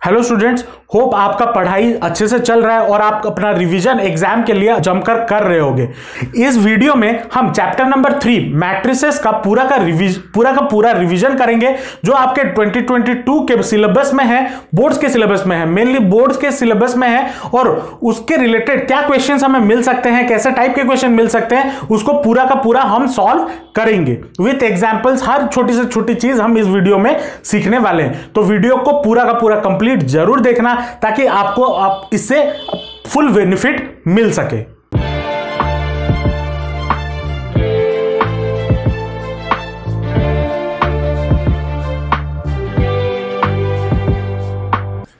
Hello students hope आपका पढ़ाई अच्छे से चल रहा है और आप अपना रिवीजन एग्ज़ाम के लिए जमकर कर रहे होगे। इस वीडियो में हम चैप्टर नंबर थ्री मैट्रिसेस का पूरा का रिविज पूरा का पूरा रिवीजन करेंगे, जो आपके 2022 के सिलेबस में है बोर्ड्स के सिलेबस में है मेनली बोर्ड्स के सिलेबस में है, और उसके रिलेटेड क्या क्वेश्चन हमें मिल सकते हैं, कैसे टाइप के क्वेश्चन मिल सकते हैं, उसको पूरा का पूरा हम सॉल्व करेंगे। विथ एग्जाम्पल्स हर छोटी से छोटी चीज़ हम इस वीडियो में सीखने वाले हैं। तो वीडियो को पूरा का पूरा कंप्लीट ज़रूर देखना ताकि आपको आप इससे फुल बेनिफिट मिल सके।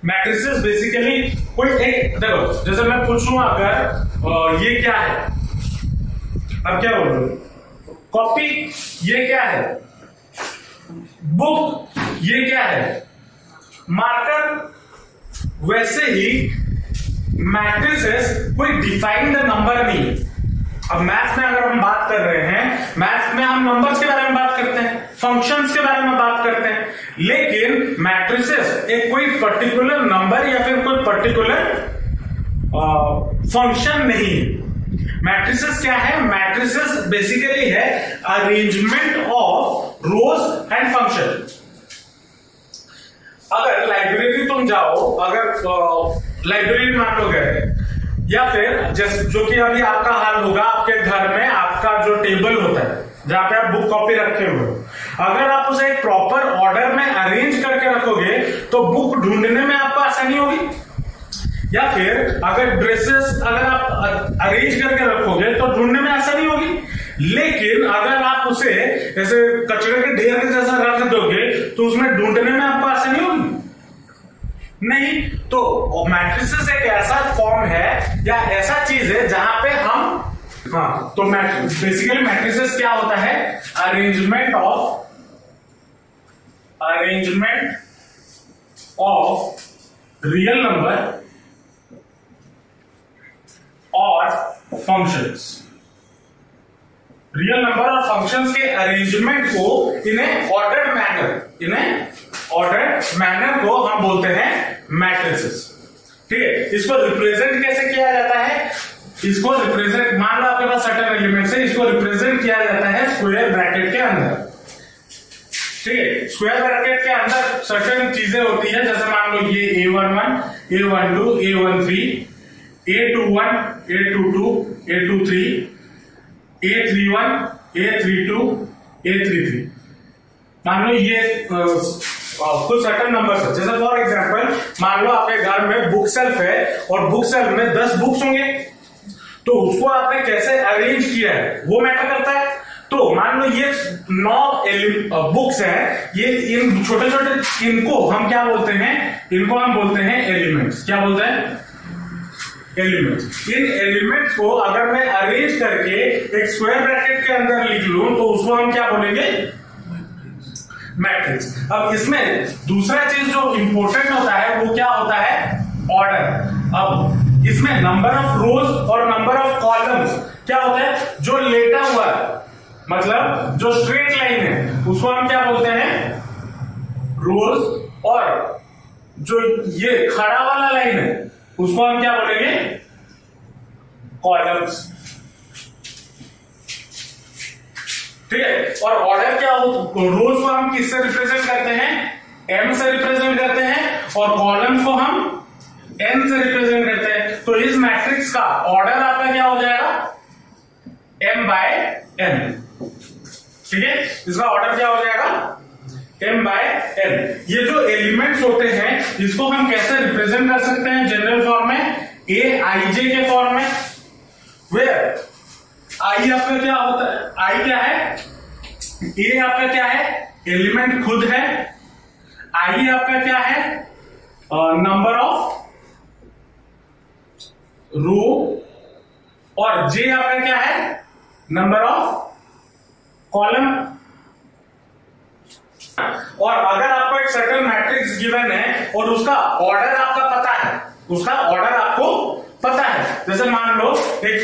मैट्रिसेस बेसिकली कोई एक, देखो, जैसे मैं पूछूँ अगर ये क्या है? अब क्या बोल? रहे कॉपी ये क्या है? बुक ये क्या है? मार्कर वैसे ही मैट्रिसेस कोई डिफाइंड नंबर नहीं है। अब मैथ में अगर हम बात कर रहे हैं मैथ में हम नंबर्स के बारे में बात करते हैं फ़ंक्शंस के बारे में बात करते हैं, लेकिन मैट्रिसेस एक कोई पर्टिकुलर नंबर या फिर कोई पर्टिकुलर फ़ंक्शन नहीं है। मैट्रिसेस क्या है? मैट्रिसेस बेसिकली है arrangement of rows and function अगर लाइब्रेरी तुम जाओ, अगर लाइब्रेरी मान लो गए, या फिर जैसे, जो कि अभी आपका हाल होगा आपके घर में, आपका जो टेबल होता है, जहाँ पे आप बुक कॉपी रखे हुए अगर आप उसे एक प्रॉपर ऑर्डर में अरेंज करके रखोगे तो बुक ढूँढने में आपको आसानी होगी। या फिर अगर ड्रेसेस अगर आप अरेंज करके रखोगे तो ढूँढने में आसानी होगी। लेकिन अगर आप उसे जैसे कचरे के ढेर के जैसा रख दोगे तो उसमें ढूँढने में आपको आसानी होगी। नहीं तो मैट्रिसेस एक ऐसा फॉर्म है या ऐसा चीज़ है जहाँ पे हम हाँ तो मैट्रिक्स बेसिकली मैट्रिसेस क्या होता है? Arrangement of arrangement of real number और फ़ंक्शंस रियल नंबर और फ़ंक्शंस के अरेंजमेंट को इन्हें ऑर्डर्ड मैनर इन्हें ऑर्डर्ड मैनर को हम बोलते हैं मैट्रिसेस ठीक है? इसको रिप्रेजेंट कैसे किया जाता है? इसको रिप्रेजेंट मान लो आपके पास सर्टन एलिमेंट्स है, इसको रिप्रेजेंट किया जाता है स्क्वायर ब्रैकेट के अंदर. ठीक है? स्क्वायर ब्रैकेट के अंदर सर्टन चीज़ें होती है, जैसे मान लो ये a one one a one two a one three a two one a two two a two three a three one a three two a three three मान लो ये कुछ सर्टन नंबर है। जैसे फॉर एग्जांपल मान लो आपके घर में बुक सेल्फ है और बुक सेल्फ में दस बुक्स होंगे तो उसको आपने कैसे अरेंज किया है? वो मैटर करता है। तो मान लो ये नौ बुक्स हैं, ये इन छोटे छोटे इनको हम क्या बोलते हैं? इनको हम बोलते हैं एलिमेंट्स क्या बोलते हैं? एलिमेंट्स इन एलिमेंट्स को अगर मैं अरेंज करके एक स्क्वायर ब्रैकेट के अंदर लिख लू तो उसको हम क्या बोलेंगे? मैट्रिक्स अब इसमें दूसरा चीज़ जो इंपॉर्टेंट होता है, वो क्या होता है? ऑर्डर अब इसमें नंबर ऑफ़ रोज और नंबर ऑफ़ कॉलम्स क्या होता है? जो लेटा हुआ मतलब जो स्ट्रेट लाइन है, उसको हम क्या बोलते हैं? रोज और जो ये खड़ा वाला लाइन है उसको हम क्या बोलेंगे? कॉलम्स ठीक है? और ऑर्डर क्या हो? रोज को हम किससे रिप्रेजेंट करते हैं? एम से रिप्रेजेंट करते हैं और कॉलम्स को हम एन से रिप्रेजेंट करते हैं। तो इस मैट्रिक्स का ऑर्डर आपका क्या हो जाएगा? एम बाय एन ठीक है? इसका ऑर्डर क्या हो जाएगा? एम बाय एन ये जो एलिमेंट्स होते हैं, इसको हम कैसे रिप्रेजेंट कर सकते हैं जनरल फॉर्म में? ए आई जे के फॉर्म में। वेयर आई आपका क्या होता है? आई क्या है? ए आपका क्या है? एलिमेंट खुद है। आई आपका क्या है? नंबर ऑफ़ रो और जे आपका क्या है? नंबर ऑफ़ कॉलम और अगर आपको एक सर्टन मैट्रिक्स गिवन है, और उसका ऑर्डर आपका पता है, उसका ऑर्डर आपको पता है। जैसे मान लो, एक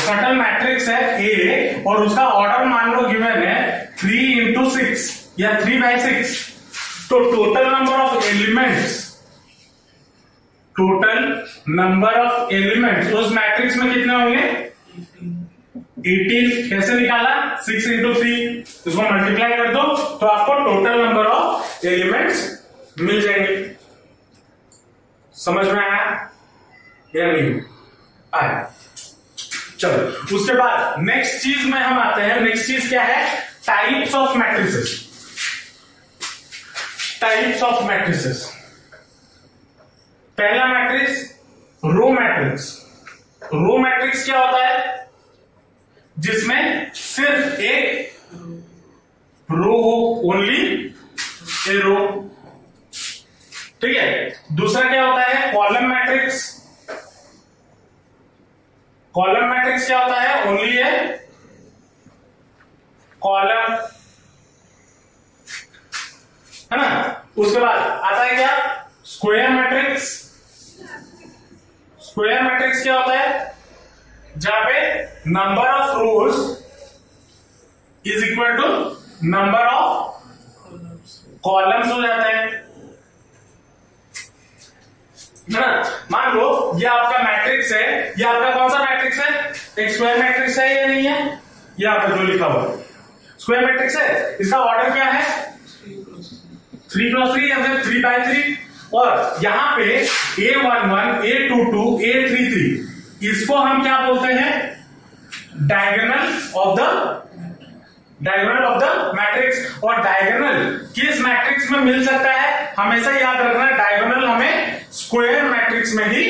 सर्टन मैट्रिक्स है ए और उसका ऑर्डर मान लो गिवन है थ्री इंटू सिक्स या थ्री बाई सिक्स तो total number of elements total number of elements उस मैट्रिक्स में कितने होंगे? 18 कैसे निकाला? सिक्स इंटू थ्री उसको मल्टीप्लाई कर दो तो आपको टोटल नंबर ऑफ़ एलिमेंट्स मिल जाएँगे। समझ में आया? या नहीं? आया। चलो, उसके बाद नेक्स्ट चीज़ में हम आते हैं। नेक्स्ट चीज़ क्या है? Types of matrices types of matrices पहला matrix row matrix row matrix क्या होता है? जिसमें सिर्फ़ एक रो हो ओनली ए रो ठीक है? दूसरा क्या होता है? कॉलम मैट्रिक्स कॉलम मैट्रिक्स क्या होता है? ओनली है कॉलम है ना? उसके बाद आता है क्या? स्क्वायर मैट्रिक्स स्क्वायर मैट्रिक्स क्या होता है? जहाँ पे number of rows is equal to number of columns हो जाते हैं। है ना? मान लो, ये आपका मैट्रिक्स है। ये आपका कौन सा मैट्रिक्स है? एक स्क्वायर मैट्रिक्स है या नहीं है? ये आपका जो लिखा हुआ स्क्वायर मैट्रिक्स है? इसका ऑर्डर क्या है? थ्री क्रॉस थ्री या फिर थ्री बाय थ्री और यहाँ पे a one one a two two a three three इसको हम क्या बोलते हैं? Diagonal of the diagonal of the matrix और डायगोनल किस मैट्रिक्स में मिल सकता है? हमेशा याद रखना डायगोनल हमें स्क्वायर मैट्रिक्स में ही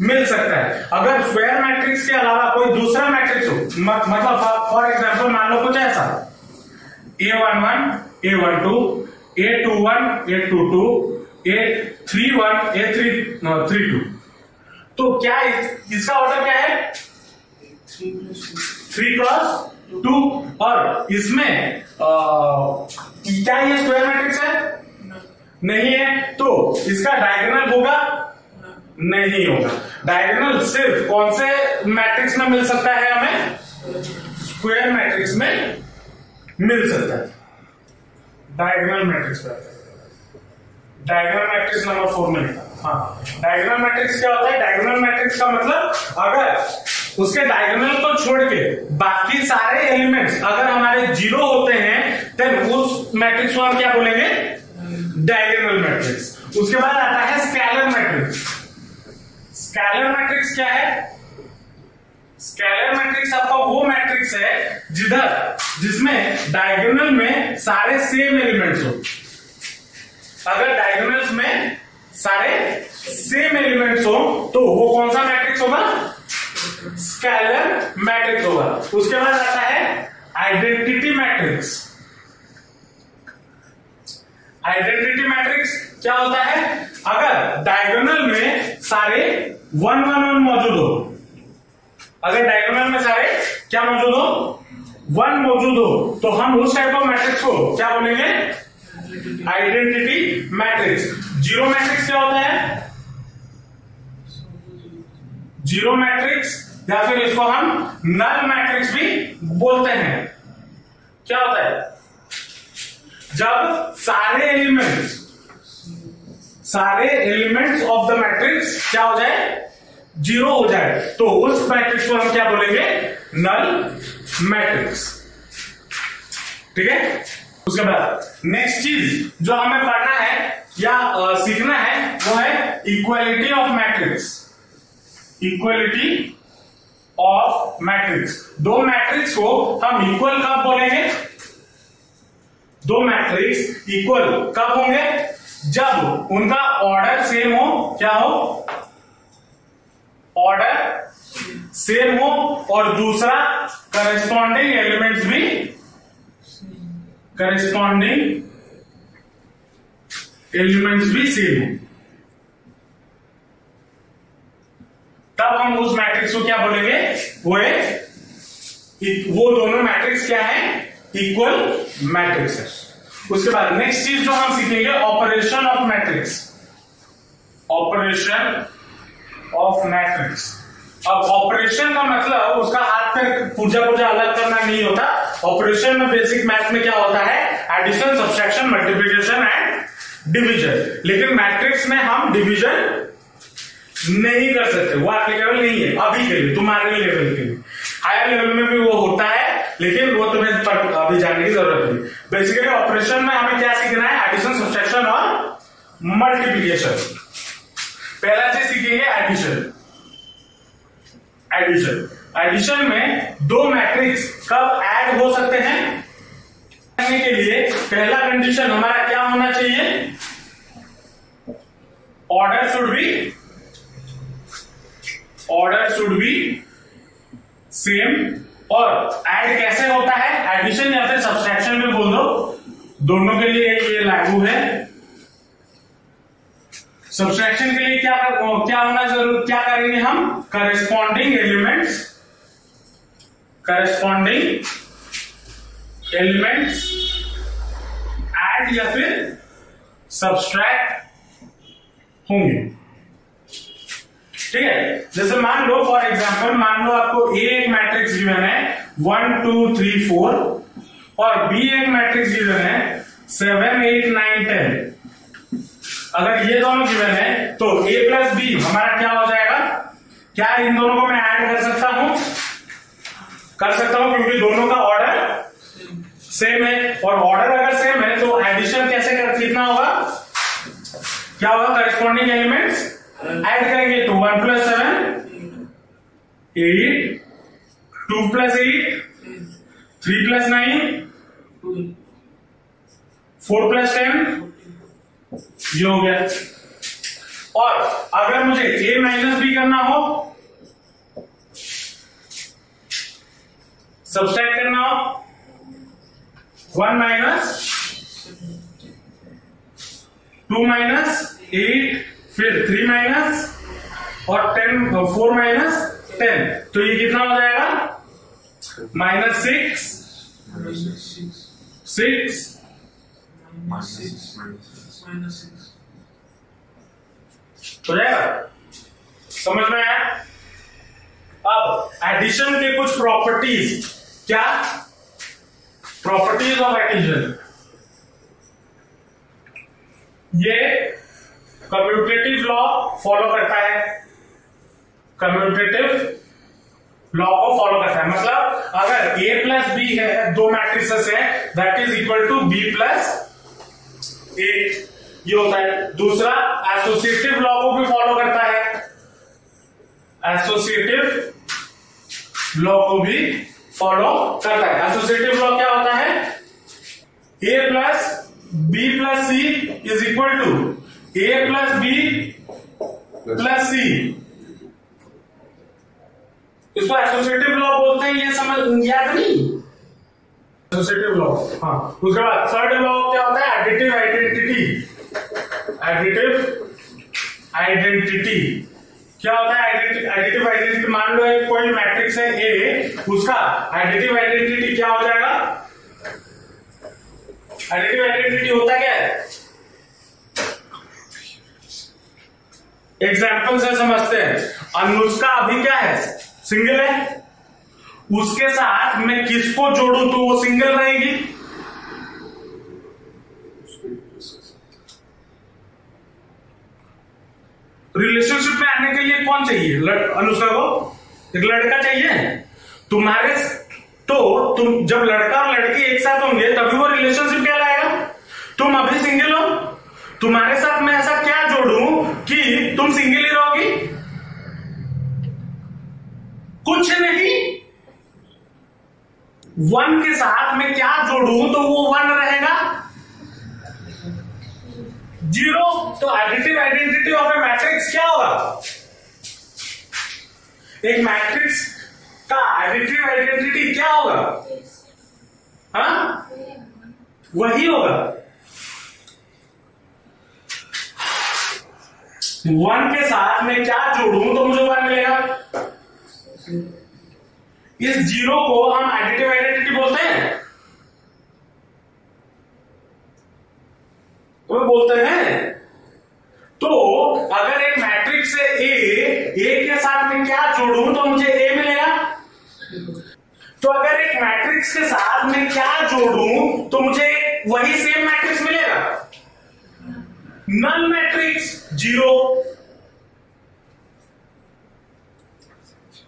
मिल सकता है। अगर स्क्वायर मैट्रिक्स के अलावा कोई दूसरा मैट्रिक्स हो मतलब फॉर एग्ज़ाम्पल मान लो कुछ ऐसा। A one one a one two a two one a two two a three one a three three two तो क्या इस, इसका ऑर्डर क्या है? थ्री क्रॉस टू और इसमें आ, क्या ये स्क्वायर मैट्रिक्स है? नहीं है। तो इसका डायगोनल होगा? नहीं होगा। डायगोनल सिर्फ़ कौन से मैट्रिक्स में मिल सकता है हमें? स्क्वायर मैट्रिक्स में मिल सकता है। डायगोनल मैट्रिक्स में डायगोनल मैट्रिक्स नंबर फोर में लिखा। हाँ। डायगोनल मैट्रिक्स क्या होता है? डायगोनल मैट्रिक्स का मतलब अगर उसके डायगोनल को छोड़ के बाकी सारे एलिमेंट्स अगर हमारे ज़ीरो होते हैं देन उस मैट्रिक्स को हम क्या बोलेंगे? डायगोनल मैट्रिक्स उसके बाद आता है स्कैलर मैट्रिक्स स्कैलर मैट्रिक्स क्या है? स्कैलर मैट्रिक्स आपका वो मैट्रिक्स है जिधर, जिसमें डायगोनल में सारे सेम एलिमेंट्स हो। अगर डायगोनल्स में सारे सेम एलिमेंट्स हो तो वो कौन सा मैट्रिक्स होगा? स्कैलर मैट्रिक्स होगा। उसके बाद आता है आइडेंटिटी मैट्रिक्स आइडेंटिटी मैट्रिक्स क्या होता है? अगर डायगोनल में सारे वन वन वन मौजूद हो, अगर डायगोनल में सारे क्या मौजूद हो? वन मौजूद हो तो हम उस टाइप ऑफ़ मैट्रिक्स को क्या बोलेंगे? आइडेंटिटी मैट्रिक्स ज़ीरो मैट्रिक्स क्या होता है? ज़ीरो मैट्रिक्स या फिर इसको हम नल मैट्रिक्स भी बोलते हैं। क्या होता है? जब सारे एलिमेंट्स सारे एलिमेंट्स ऑफ़ द मैट्रिक्स क्या हो जाए? ज़ीरो हो जाए। तो उस मैट्रिक्स को हम क्या बोलेंगे? नल मैट्रिक्स ठीक है? उसके बाद नेक्स्ट चीज़ जो हमें पढ़ना है या आ, सीखना है वो है equality of matrix equality of matrix दो मैट्रिक्स को हम इक्वल कब बोलेंगे? दो मैट्रिक्स इक्वल कब होंगे? जब उनका ऑर्डर सेम हो क्या हो? ऑर्डर सेम हो और दूसरा करस्पॉन्डिंग एलिमेंट्स भी करस्पॉन्डिंग एलिमेंट्स भी सेम हो। तब हम उस मैट्रिक्स को क्या बोलेंगे? वो है वो दोनों मैट्रिक्स क्या है? इक्वल मैट्रिक्स है। उसके बाद नेक्स्ट चीज़ जो हम सीखेंगे operation of matrix operation of matrix अब ऑपरेशन का मतलब उसका हाथ पे पूजा पूजा अलग करना नहीं होता। ऑपरेशन में बेसिक मैथ में क्या होता है? Addition subtraction multiplication and division लेकिन मैट्रिक्स में हम डिवीज़न नहीं कर सकते। वो एप्लीकेबल नहीं है, अभी के लिए, तुम्हारे लेवल के लिए। हायर लेवल में भी वो होता है, लेकिन वो तुम्हें अभी जानने की ज़रूरत नहीं। बेसिकली ऑपरेशन में हमें क्या सीखना है? एडिशन सब्सट्रैक्शन और मल्टीप्लीकेशन पहला चीज़ सीखेंगे एडिशन एडिशन। एडिशन में दो मैट्रिक्स कब ऐड हो सकते हैं? करने के लिए पहला कंडीशन हमारा क्या होना चाहिए? Order should be order should be same और ऐड कैसे होता है? एडिशन या फिर सब्सट्रैक्शन में बोल दो। दोनों के लिए ये लागू है। सब्सट्रैक्शन के लिए क्या कर, क्या होना ज़रूर क्या करेंगे हम? Corresponding elements corresponding elements add या फिर सब्सट्रैक्ट होंगे। ठीक है? जैसे मान लो फॉर एग्जांपल मान लो आपको ए एक मैट्रिक्स गिवन है वन टू थ्री फोर और बी एक मैट्रिक्स गिवन है सेवन एट नाइन टेन अगर ये दोनों गिवन है तो ए प्लस बी हमारा क्या हो जाएगा? क्या इन दोनों को मैं ऐड कर सकता हूँ? कर सकता हूँ, क्योंकि दोनों का ऑर्डर सेम है। और ऑर्डर अगर सेम है तो एडिशन कैसे कर, कितना होगा? क्या होगा? करस्पॉन्डिंग एलिमेंट्स ऐड करेंगे तो one plus seven eight two plus eight three plus nine four plus ten ये हो गया। और अगर मुझे ए माइनस बी करना हो सब्सट्रैक्ट करना हो one minus two minus eight फिर थ्री माइनस और टेन फोर माइनस टेन तो ये कितना हो जाएगा? माइनस सिक्स सिक्स हो जाएगा समझ में आया? अब एडिशन के कुछ प्रॉपर्टीज़ क्या? प्रॉपर्टीज़ ऑफ़ एडिशन ये कम्यूटेटिव लॉ फॉलो करता है। कम्यूटेटिव लॉ को फॉलो करता है। मतलब अगर ए प्लस बी है, दो मैट्रिक्सेस है that is equal to B plus A ये होता है। दूसरा एसोसिएटिव लॉ को भी फॉलो करता है। एसोसिएटिव लॉ को भी फॉलो करता है। एसोसिएटिव लॉ क्या होता है? A plus B plus C is equal to A plus B plus C इसको एसोसिएटिव लॉ बोलते हैं, ये समझ, याद नहीं? एसोसिएटिव लॉ हाँ। उसके बाद थर्ड लॉ क्या होता है? एडिटिव आइडेंटिटी एडिटिव आइडेंटिटी क्या होता है एडिटिव आइडेंटिटी मान लो एक कोई मैट्रिक्स है ए उसका एडिटिव आइडेंटिटी क्या हो जाएगा? एडिटिव आइडेंटिटी होता क्या है? एग्ज़ाम्पल से समझते हैं। अनुष्का अभी क्या है? सिंगल है। उसके साथ मैं किसको जोड़ू? तो वो सिंगल रहेगी। रिलेशनशिप में आने के लिए कौन चाहिए? अनुष्का को? एक लड़का चाहिए? तुम्हारे तो तुम, जब लड़का और लड़की एक साथ होंगे, तभी वो रिलेशनशिप क्या लाएगा तुम अभी सिंगल हो। तुम्हारे साथ मैं ऐसा क्या जोड़ू कि तुम सिंगल ही रहोगी? कुछ नहीं। वन के साथ मैं क्या जोड़ू तो वो वन रहेगा। ज़ीरो तो additive identity of a matrix क्या होगा? एक मैट्रिक्स का एडिटिव आइडेंटिटी क्या होगा? हा? वही होगा। वन के साथ मैं क्या जोड़ू? तो मुझे वन मिलेगा। इस ज़ीरो को हम एडिटिव आइडेंटिटी बोलते हैं। तो बोलते हैं। तो अगर एक मैट्रिक्स है ए ए के साथ में क्या जोड़ू तो मुझे ए मिलेगा? तो अगर एक मैट्रिक्स के साथ में क्या जोड़ू तो मुझे वही सेम मैट्रिक्स मिलेगा। नल मैट्रिक्स ज़ीरो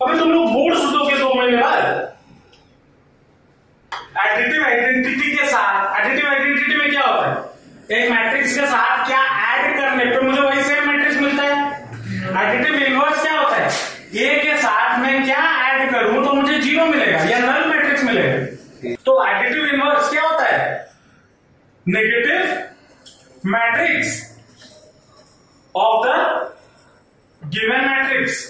अभी तुम लोग बोर्ड सुनोगे दो महीने बाद। एडिटिव आइडेंटिटी के साथ एडिटिव आइडेंटिटी में क्या होता है? एक मैट्रिक्स के साथ क्या ऐड करने पे मुझे वही सेम मैट्रिक्स मिलता है? एडिटिव इनवर्स क्या होता है? ए के साथ में क्या ऐड करूँ तो मुझे ज़ीरो मिलेगा, या नल मैट्रिक्स मिलेगा। तो एडिटिव इनवर्स क्या होता है? Negative matrix of the given matrix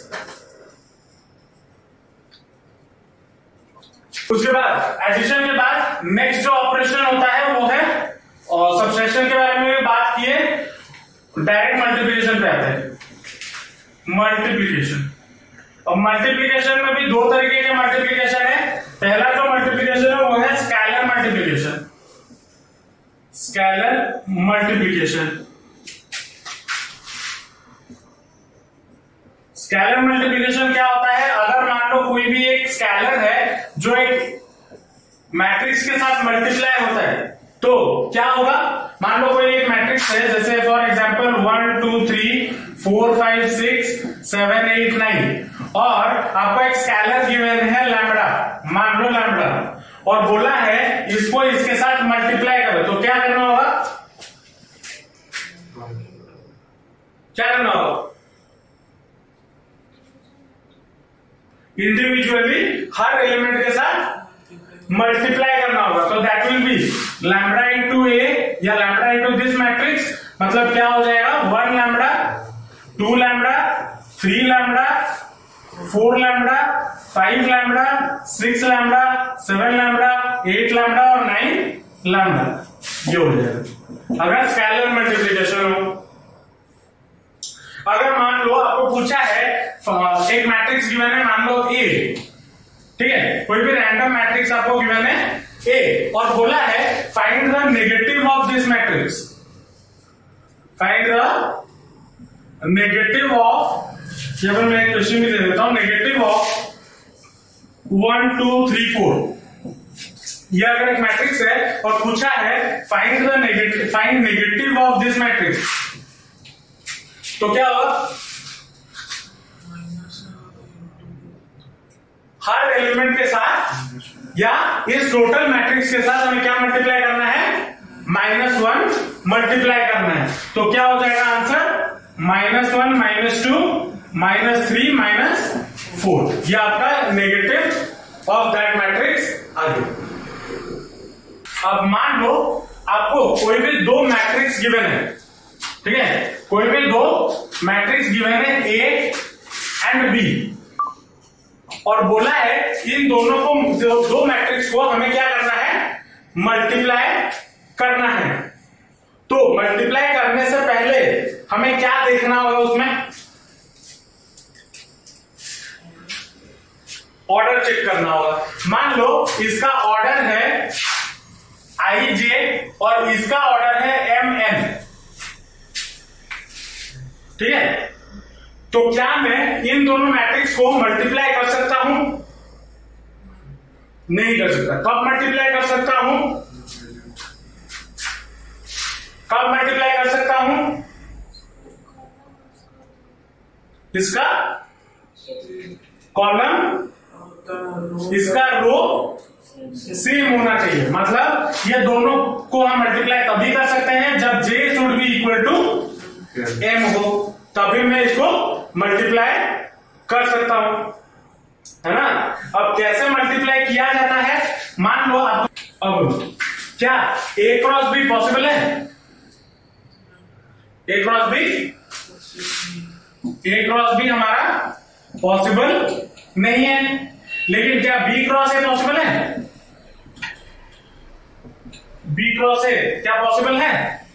उसके बाद एडिशन के बाद नेक्स्ट जो ऑपरेशन होता है वो है और सबसेशन के बारे में भी बात किए डायरेक्ट मल्टीप्लीकेशन पे आते हैं। मल्टीप्लीकेशन और मल्टीप्लीकेशन में भी दो तरीके के मल्टीप्लीकेशन है। पहला जो मल्टीप्लीकेशन है, वो है scalar multiplication scalar multiplication scalar multiplication क्या होता है? अगर मान लो कोई भी एक स्कैलर है, जो एक मैट्रिक्स के साथ मल्टीप्लाई होता है तो क्या होगा? मान लो कोई एक मैट्रिक्स है, जैसे for example one two three four five six seven eight nine और आपको एक स्कैलर गिवन है लैमडा मान लो लैमडा और बोला है इसको इसके साथ मल्टीप्लाई करो। तो क्या करना होगा? क्या करना होगा? इंडिविजुअली हर एलिमेंट के साथ मल्टीप्लाई करना होगा। तो that will be lambda into A या लैम्बडा इंटू दिस मैट्रिक्स मतलब क्या हो जाएगा? One lambda two lambda three lambda four lambda five lambda six lambda seven lambda eight lambda और नाइन लैम्बडा ये हो जाएगा। अगर स्कैलर मल्टीप्लीकेशन हो। अगर मान लो आपको पूछा है, एक मैट्रिक्स गिवन है मान लो ए ठीक है? कोई भी रैंडम मैट्रिक्स आपको गिवन है ए और बोला है find the negative of this matrix find the negative of केवल मैं क्वेश्चन भी दे देता हूँ negative of one two three four यह अगर एक मैट्रिक्स है, और पूछा है find the negative find negative of this matrix तो क्या होगा हर एलिमेंट के साथ, या इस टोटल मैट्रिक्स के साथ हमें क्या मल्टीप्लाई करना है? माइनस वन मल्टीप्लाई करना है। तो क्या हो जाएगा answer minus one minus two minus three minus four यह आपका नेगेटिव ऑफ़ दैट मैट्रिक्स आ गया। अब मान लो आपको कोई भी दो मैट्रिक्स गिवन है। ठीक है? कोई भी दो मैट्रिक्स गिवन है ए एंड बी और बोला है इन दोनों को दो, दो मैट्रिक्स को हमें क्या करना है? मल्टीप्लाई करना है। तो मल्टीप्लाई करने से पहले हमें क्या देखना होगा उसमें? ऑर्डर चेक करना होगा। मान लो इसका ऑर्डर है आई जे और इसका ऑर्डर है एम एन ठीक है? तो क्या मैं इन दोनों मैट्रिक्स को मल्टीप्लाई कर सकता हूँ? नहीं कर सकता। कब मल्टीप्लाई कर सकता हूँ? कब मल्टीप्लाई कर सकता हूँ? इसका कॉलम? इसका रो सेम होना चाहिए। मतलब ये दोनों को हम मल्टीप्लाई तभी कर सकते हैं जब J should be equal to M हो। तभी मैं इसको मल्टीप्लाई कर सकता हूँ। है ना? अब कैसे मल्टीप्लाई किया जाता है? मान लो अब अब क्या? ए क्रॉस बी पॉसिबल है? A cross B A cross B हमारा पॉसिबल नहीं है। लेकिन क्या बी क्रॉस ए पॉसिबल है? बी क्रॉस ए क्या पॉसिबल है?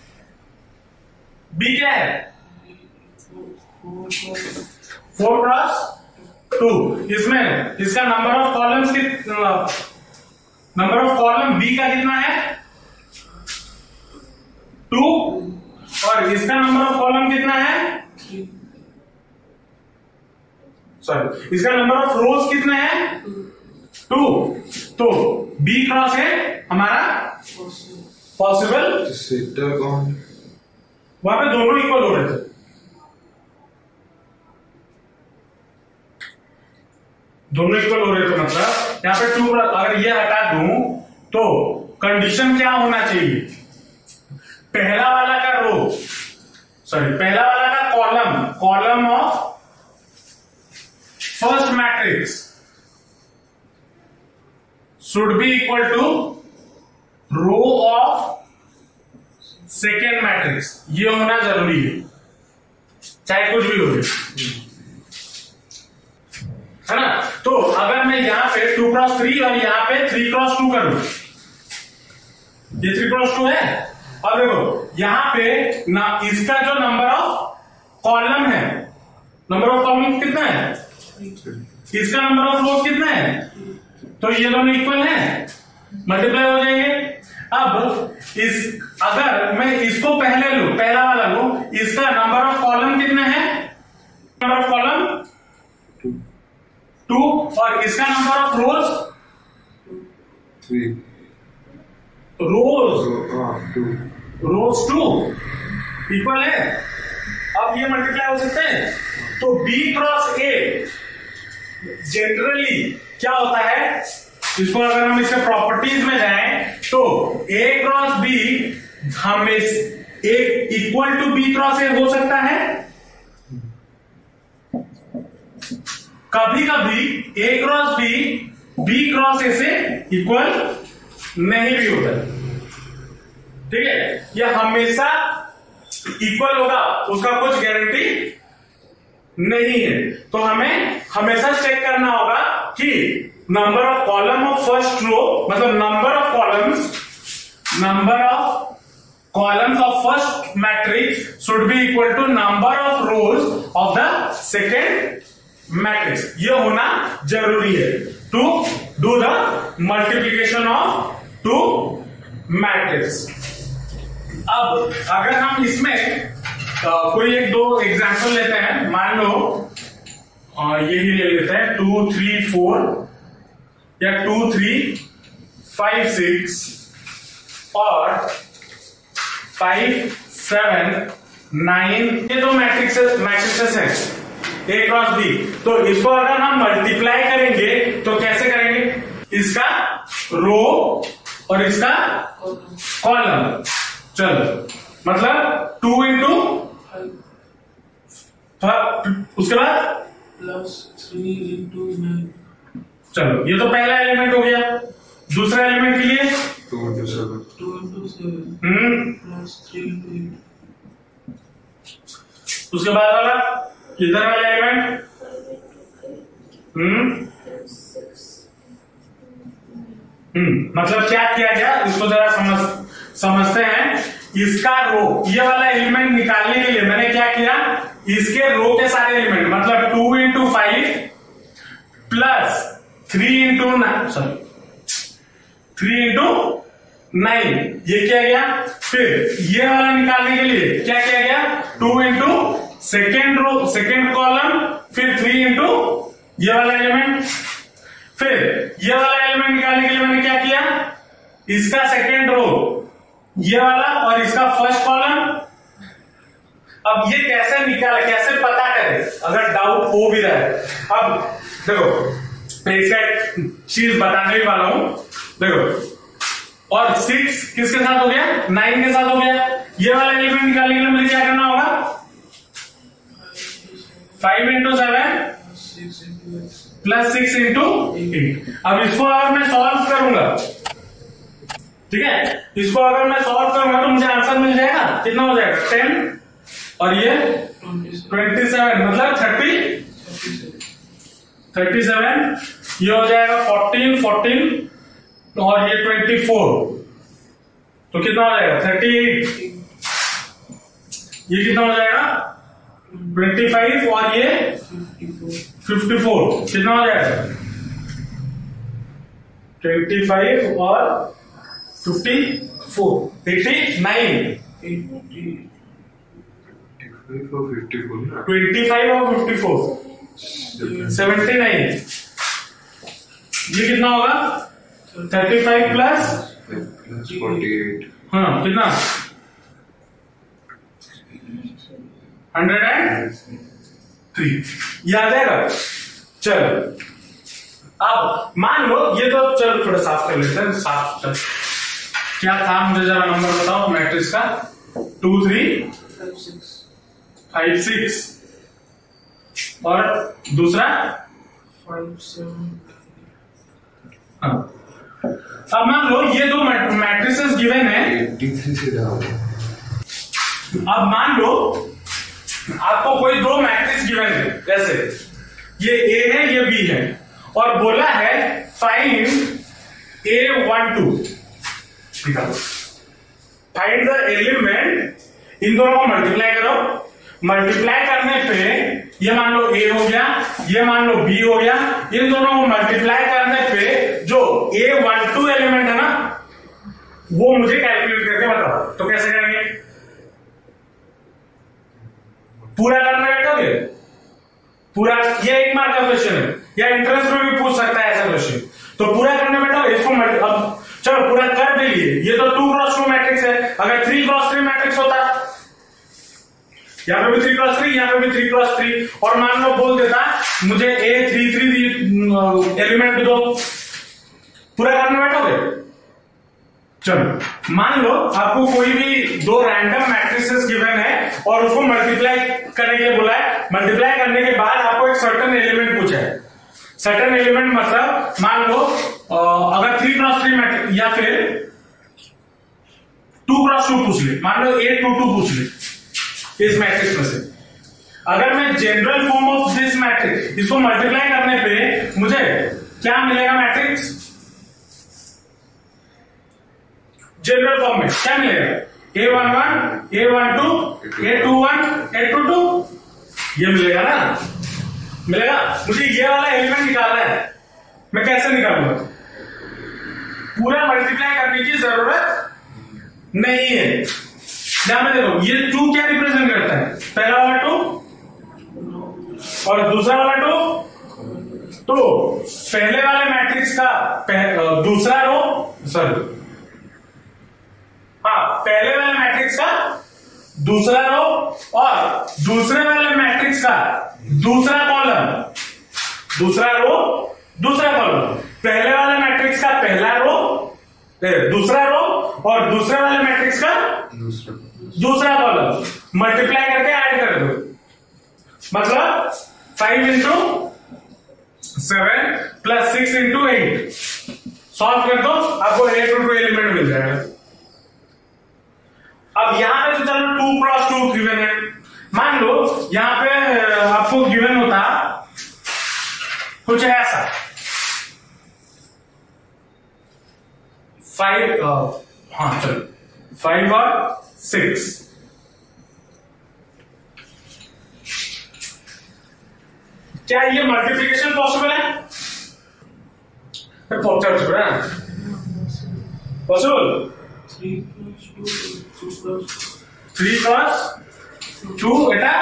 बी क्या है? फोर क्रॉस टू इसमें इसका नंबर ऑफ़ कॉलम्स की नंबर ऑफ़ कॉलम बी का कितना है टू और इसका नंबर ऑफ़ कॉलम कितना है सॉरी इसका नंबर ऑफ़ रोज कितना है टू तो बी क्रॉस है हमारा पॉसिबल वहाँ पे दोनों इक्वल हो रहे थे दोनों इक्वल हो रहे थे मतलब यहाँ पे टू अगर ये हटा दू तो कंडीशन क्या होना चाहिए? पहला वाला का रो सॉरी पहला वाला का column column of first matrix should be equal to row of second matrix ये होना ज़रूरी है। चाहे कुछ भी हो है ना? तो अगर मैं यहाँ पे टू क्रॉस थ्री और यहाँ पे थ्री क्रॉस टू करूँ? ये थ्री क्रॉस टू है? और देखो, यहाँ पे ना इसका जो नंबर ऑफ़ कॉलम है नंबर ऑफ़ कॉलम कितना है? इसका नंबर ऑफ़ रोज कितना है? तो ये दोनों इक्वल है? मल्टीप्लाई हो जाएँगे। अब इस, अगर मैं इसको पहले लू, पहला वाला लू, इसका नंबर ऑफ़ कॉलम कितना है? नंबर ऑफ़ कॉलम टू और इसका number of rows? Three rows. Two rows two. Equal है? अब ये मल्टीप्लाई हो सकते हैं। तो बी क्रॉस ए जनरली क्या होता है? इसको अगर हम इसके प्रॉपर्टीज़ में जाएँ तो ए क्रॉस बी हमें एक equal to B cross A हो सकता है? कभी कभी A cross B B cross A से इक्वल नहीं भी होता। ठीक है? यह हमेशा इक्वल होगा, उसका कुछ गारंटी नहीं है। तो हमें हमेशा चेक करना होगा कि number of column of first row मतलब number of columns number of columns of first matrix should be equal to number of rows of the second matrix ये होना ज़रूरी है। To do the multiplication of two matrix अब अगर हम इसमें कोई एक दो एग्जांपल लेते हैं मान लो अ, यही ले लेते हैं टू थ्री फोर या टू थ्री फाइव सिक्स और फाइव सेवन नाइन ये दो मैट्रिक्स मैट्रिक्सेस हैं। ए क्रॉस बी तो इसको अगर हम मल्टीप्लाई करेंगे तो कैसे करेंगे? इसका रो और इसका कॉलम चलो। मतलब टू इंटू उसके बाद? प्लस थ्री इंटू चलो। ये तो पहला एलिमेंट हो गया। दूसरा एलिमेंट के लिए? Two into seven two into seven hmm. Plus three into उसके बाद वाला? इधर वाला एलिमेंट हम्म? हम्म मतलब क्या किया गया इसको जरा समझ, समझते हैं। इसका रो, ये वाला एलिमेंट निकालने के लिए मैंने क्या किया? इसके रो के सारे एलिमेंट मतलब two into five plus three into nine sorry three into nine ये किया गया? फिर ये वाला निकालने के लिए क्या किया गया? Two into second row second column फिर थ्री इंटू ये वाला एलिमेंट फिर ये वाला एलिमेंट निकालने के लिए मैंने क्या किया? इसका सेकेंड रो ये वाला और इसका फ़र्स्ट कॉलम अब ये कैसे निकाले, कैसे पता करें? अगर डाउट हो भी रहा है। अब देखो इसका एक चीज़ बताने ही वाला हूँ। देखो, और सिक्स किसके साथ हो गया? नाइन के साथ हो गया। ये वाला एलिमेंट निकालने के लिए मुझे क्या करना होगा? Five into seven plus six into अब इसको अगर मैं सॉल्व करूँगा ठीक है? इसको अगर मैं सॉल्व करूँगा तो मुझे आंसर मिल जाएगा? कितना हो जाएगा? टेन और ये ट्वेंटी सेवन मतलब थर्टी थर्टी सेवन ये हो जाएगा फोर्टीन फोर्टीन और ये ट्वेंटी फोर तो कितना हो जाएगा? थर्टी एट ये कितना हो जाएगा? ट्वेंटी फाइव और ये फिफ्टी फोर। कितना हो जाएगा? ट्वेंटी फाइव और fifty four. Eighty nine. Twenty five और फिफ्टी फोर। Seventy nine. ये कितना होगा? Thirty five plus plus forty eight हाँ कितना? Hundred and three. ये आ जाएगा चलो। अब मान लो ये तो चलो थोड़ा साफ़ कर लेते हैं साफ़ चल क्या था? मुझे जरा नंबर बताओ मैट्रिक्स का। Two three five six. Five six और दूसरा? हाँ। अब मान लो ये दो मैट्रिसेस गिवन है। अब मान लो आपको कोई दो मैट्रिक्स गिवन है, जैसे। ये ए है, ये बी है। और बोला है find A one two find the element इन दोनों को मल्टीप्लाई करो। मल्टीप्लाई करने पे ये मान लो ए हो गया, ये मान लो बी हो गया। इन दोनों को मल्टीप्लाई करने पे जो ए वन टू एलिमेंट है ना, वो मुझे कैलकुलेट करके बताओ। तो कैसे करेंगे? पूरा करने बैठोगे पूरा, ये एक मार्क का क्वेश्चन है। या इंटरेस्ट में भी पूछ सकता है ऐसा क्वेश्चन तो पूरा करने बैठोगे इसको अब चलो, पूरा कर भी लिए। ये तो टू क्रॉस टू मैट्रिक्स है। अगर थ्री क्रॉस थ्री मैट्रिक्स होता, यहाँ पे भी थ्री क्रॉस थ्री यहाँ पे भी थ्री क्रॉस थ्री और मान लो, बोल देता, मुझे ए थ्री थ्री एलिमेंट दो। पूरा करने बैठोगे चलो। मान लो आपको कोई भी दो रैंडम मैट्रिसेस गिवन है और उसको मल्टीप्लाई करने के लिए बोला है। मल्टीप्लाई करने के बाद आपको एक सर्टन एलिमेंट पूछा है। सर्टन एलिमेंट मतलब मान लो अगर थ्री क्रॉस थ्री मैट्रिक या फिर टू क्रॉस टू पूछ ले। मान लो ए टू टू पूछ ले इस मैट्रिक्स में से। अगर मैं general form of this matrix इसको मल्टीप्लाई करने पे मुझे क्या मिलेगा मैट्रिक्स जनरल फॉर्म में क्या मिलेगा A one one A one two A two one A two two ये मिलेगा ना? मिलेगा? मुझे ये वाला एलिमेंट निकालना है। मैं कैसे निकालूँगा? पूरा मल्टीप्लाई करने की ज़रूरत नहीं है। ध्यान देखो, ये टू क्या रिप्रेजेंट करता है? पहला वाला टू और दूसरा वाला टू तो पहले वाले मैट्रिक्स का दूसरा रो सॉरी पहले वाले मैट्रिक्स का, दूसरा रो और दूसरे वाले मैट्रिक्स का दूसरा कॉलम दूसरा रो दूसरा कॉलम पहले वाले मैट्रिक्स का पहला रो दूसरा रो और दूसरे वाले मैट्रिक्स का दूसरा कॉलम मल्टीप्लाई करके ऐड कर दो। मतलब five into seven plus six into eight solve कर दो, आपको एट टू एलिमेंट मिल जाएगा। अब यहाँ पे तो चलो टू क्रॉस टू गिवन है। मान लो, यहाँ पे आपको गिवन होता, कुछ ऐसा। फाइव हाँ चलो। फाइव और सिक्स क्या ये मल्टीप्लिकेशन पॉसिबल है? Possible possible three cross two एटा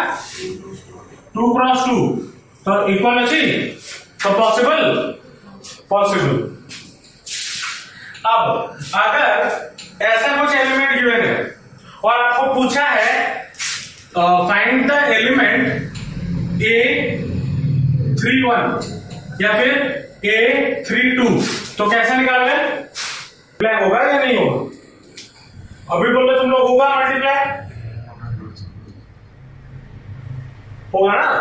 टू क्रॉस टू तो इक्वल अच्छी तो पॉसिबल पॉसिबल अब, अगर ऐसा कुछ एलिमेंट गिवन है, और आपको पूछा है find the element A three one या फिर ए थ्री टू तो कैसे निकाल है ब्लैक होगा या नहीं होगा? अभी बोले तुम लोग होगा मल्टीप्लाई होगा ना?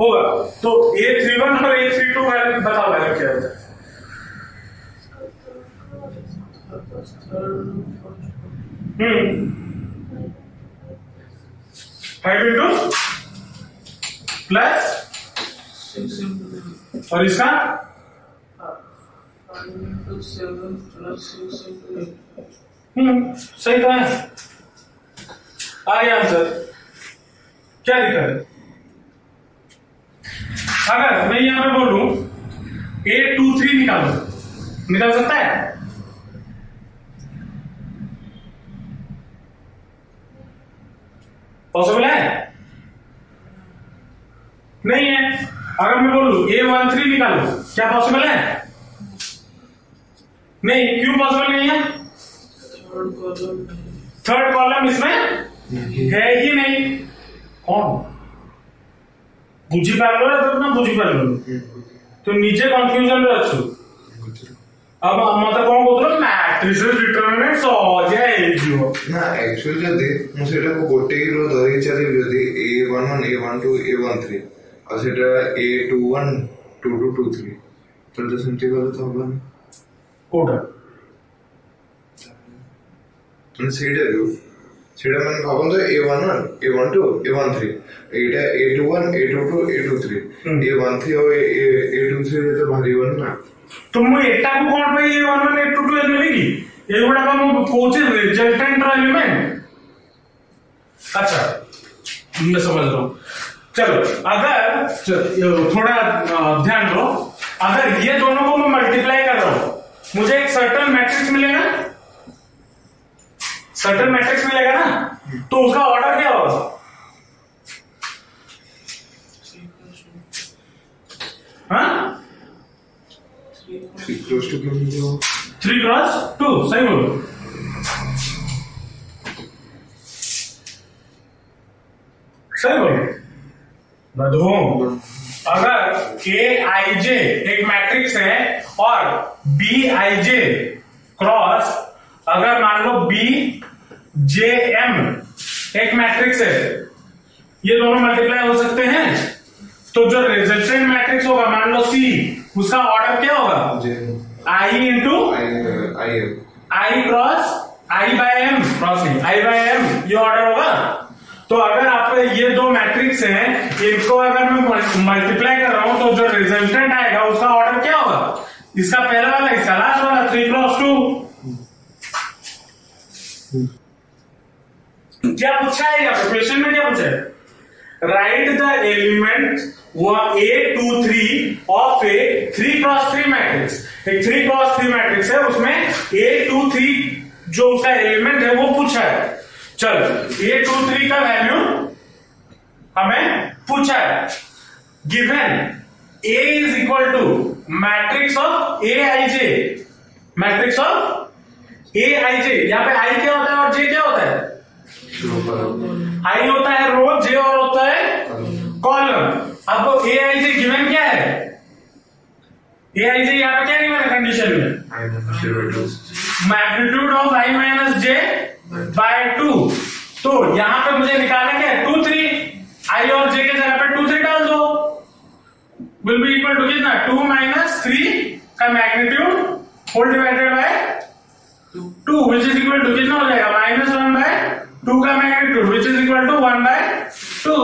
होगा। तो ए थ्री वन और ए थ्री टू वैल्यू बताओ वैल्यू क्या होता है। हम्म। फाइव इंटू प्लस और इसका? Five into seven plus six into सही तो है। आ गया आंसर क्या लिखा है? अगर मैं यहाँ पे बोलूँ ए टू थ्री निकालो निकाल सकता है? पॉसिबल है? नहीं है। अगर मैं बोलूँ ए वन थ्री निकालो क्या पॉसिबल है? नहीं, क्यों पॉसिबल नहीं है? थर्ड कॉलम थर्ड कॉलम इसमें है ही नहीं कौन बुझी पार लो या तो ना बुझी पार लो तो नीचे कन्फ्यूजन रे अछु अब मते कोन कहतलो मैट्रिक्स डिटरमिनेंट सहज ହେଇଯିବ ନା ଆକ୍ଚୁଆଲି ଯଦି ମୁଁ ସେଇଟାକୁ ଗୋଟେ ର ଧରିକି ଚାଲିବି ଯଦି A one one A one two A one three ଆଉ ସେଇଟା A two one two two two three ତାହେଲେ ତ ସେମିତି ଗଲେ ତ ହବନି କୋଉଟା ମାନେ ସେଇଟା ଯୋଉ ସେଇଟା ମାନେ ଭାବନ୍ତୁ A one one A one two A one three ଏଇଟା A two one A two two A two three ହୁଁ। ଏ ୱାନ୍ ଥ୍ରୀ ଆଉ ଏ ଟୁ ଥ୍ରୀ ତ ବାହାରିବନି ନା ତ ମୁଁ ଏଟାକୁ କଣ ପାଇଁ A one one A two two ନେବି କି ଏଗୁଡାକ ମୁଁ କହୁଛି रिजल्टेंट ର एलिमेंट अच्छा मैं समझ रहा हूँ चलो अगर च- ये थोड़ा अ, ध्यान दो अगर ये दोनों को मैं मल्टीप्लाई कर रहा हूं मुझे एक सर्टन मैट्रिक्स मिलेगा सर्टन मैट्रिक्स मिलेगा ना? तो उसका ऑर्डर क्या होगा? Three cross two three cross two सही बोलो। सही बोलो। बधू अगर के आई जे एक मैट्रिक्स है और बी आई जे क्रॉस अगर मान लो बी जे एम एक मैट्रिक्स है। ये दोनों मल्टीप्लाई हो सकते हैं। तो जो रिजल्टेंट मैट्रिक्स होगा, मान लो सी उसका ऑर्डर क्या होगा? I into I cross I by M cross नहीं आई बाय एम ये ऑर्डर होगा। तो अगर आप ये दो मैट्रिक्स हैं, इनको अगर मैं मल्टीप्लाई कर रहा हूँ तो जो रिजल्टेंट आएगा, उसका ऑर्डर क्या होगा? इसका पहला वाला, इसका लास्ट वाला थ्री क्रॉस टू क्या पूछा है? यहाँ क्वेश्चन में क्या पूछा है? Write the element A two three of A three cross three matrix एक थ्री क्रॉस थ्री मैट्रिक्स है, उसमें ए टू थ्री जो उसका एलिमेंट है, वो पूछा है। चल ए टू थ्री का वैल्यू हमें पूछा है। Given A is equal to matrix of A I J matrix of A I J यहाँ पे आई क्या होता है और जे क्या होता है? आई होता है रो जे और होता है कॉलम। अब ए आई जे गिवन क्या है? ए आई जे यहाँ पे क्या गिवन है कंडीशन में? Magnitude of I minus J by two तो यहाँ पे मुझे निकालना क्या है? टू थ्री आई और जे के जगह पे टू थ्री डाल दो। विल बी इक्वल टू कितना? टू माइनस थ्री का magnitude whole divided by two which is equal to कितना हो जाएगा? माइनस वन बाय टू का magnitude which is equal to one by two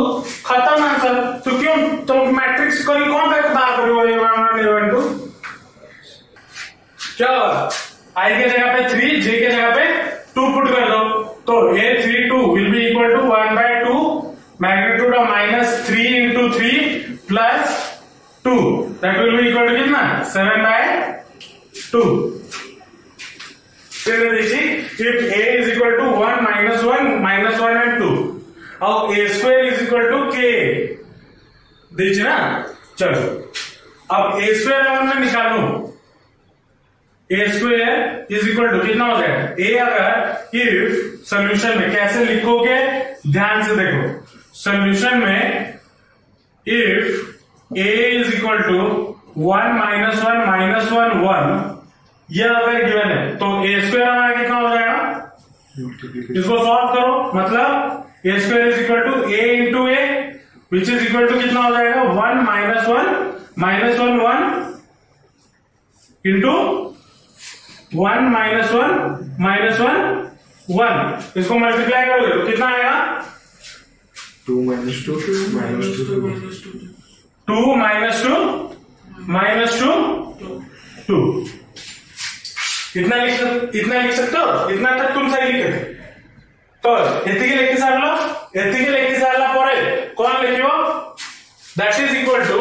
खत्म आंसर तो क्यों? तो मैट्रिक्स को कौन का बात करो ये वन वन ये वन टू क्या आई के जगह पे थ्री जे के जगह पे टू पुट कर दो. तो A three two will be equal to one by two magnitude of minus three into three plus two that will be equal to कितना? सेवन बाय टू फिर देखिए if A is equal to one minus one minus one and two और A square is equal to के दीजिए ना? चलो। अब ए square अगर मैं निकालू A square is equal to कितना हो जाएगा? ए अगर इफ़ सोल्यूशन में, कैसे लिखोगे? ध्यान से देखो। सोल्यूशन में if A is equal to one minus one minus one one यह अगर गिवन है। तो ए स्क्वायर हमारा कितना हो जाएगा? इसको सॉल्व करो। मतलब A square is equal to A into A which is equal to कितना हो जाएगा? One minus one minus one one into one minus one minus one one इसको मल्टीप्लाई करोगे तो कितना आएगा? Two minus two minus two two minus two minus two two इतना लिख सकते इतना लिख सकते हो? इतना तक तुम सही तुमचा लिखत तर येथे लेखी सारलो येथे लेखी सारला परे कोण लिखिव दैट इज़ इक्वल टू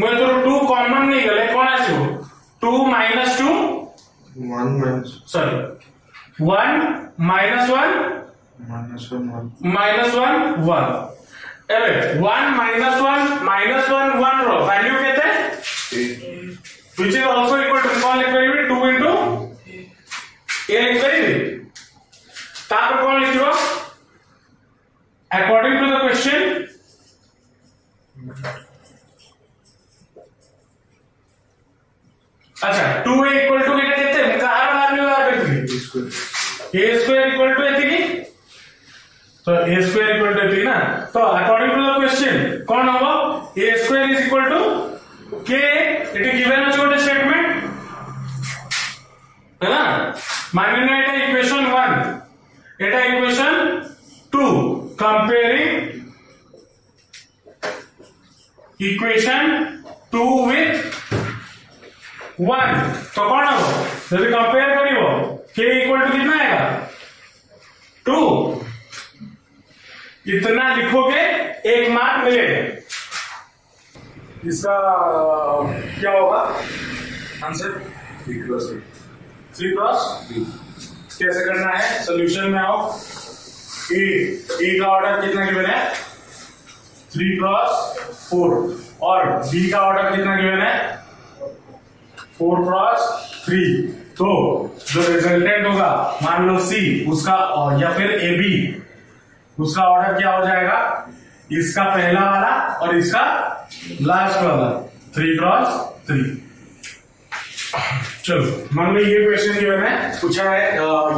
मैं तो टू कॉमन नहीं गले कौन है असू two minus two one minus sorry one minus one minus one one minus one one अरे one minus one minus one one row. Value घेते which is also equal to call equal to into એ લખી દીધી તાપર કોણ લખ્યો according to the question अच्छा two A equal to कितना देते हैं हर बार में बार ए स्क्वायर इक्वल टू है तो ए स्क्वायर इक्वल टू है ना तो अकॉर्डिंग टू द क्वेश्चन कौन होगा A square is equal to के इट गिवन छोटे स्टेटमेंट है ना मानेंगे एटा equation one Etah equation two comparing equation two with one तो कौन है जब कंपेयर करी वो। के इक्वल टू कितना आएगा? टू इतना लिखोगे, एक मार्क मिलेगा। इसका क्या होगा? Answer equation three cross cross कैसे करना है? सोल्यूशन में आओ. ए ए का ऑर्डर कितना गिवन है? थ्री क्रॉस फोर और बी का ऑर्डर कितना गिवन है? फोर क्रॉस थ्री तो जो रिजल्टेंट होगा, मान लो सी उसका, या फिर ए बी उसका ऑर्डर क्या हो जाएगा? इसका पहला वाला और इसका लास्ट वाला. थ्री क्रॉस थ्री चलो, मान लो ये क्वेश्चन गिवन है, पूछा है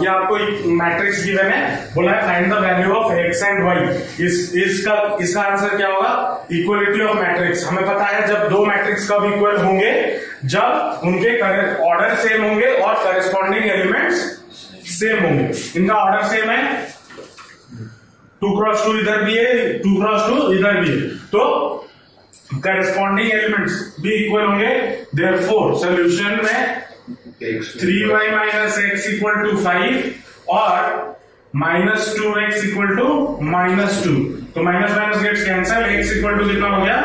ये आपको एक मैट्रिक्स गिवन है, बोला है find the value of X and Y इस, इसका इसका आंसर क्या होगा? इक्वलिटी ऑफ़ मैट्रिक्स हमें पता है जब दो मैट्रिक्स कब इक्वल होंगे, जब उनके ऑर्डर सेम होंगे और करस्पॉन्डिंग एलिमेंट्स सेम होंगे। इनका ऑर्डर सेम है। टू क्रॉस टू इधर भी है टू क्रॉस टू इधर भी है। तो करस्पॉन्डिंग एलिमेंट्स भी इक्वल होंगे देयर फोर सोल्यूशन में three Y minus X equal to five और minus two X equal to minus two तो minus minus gets cancel X equal to कितना हो गया?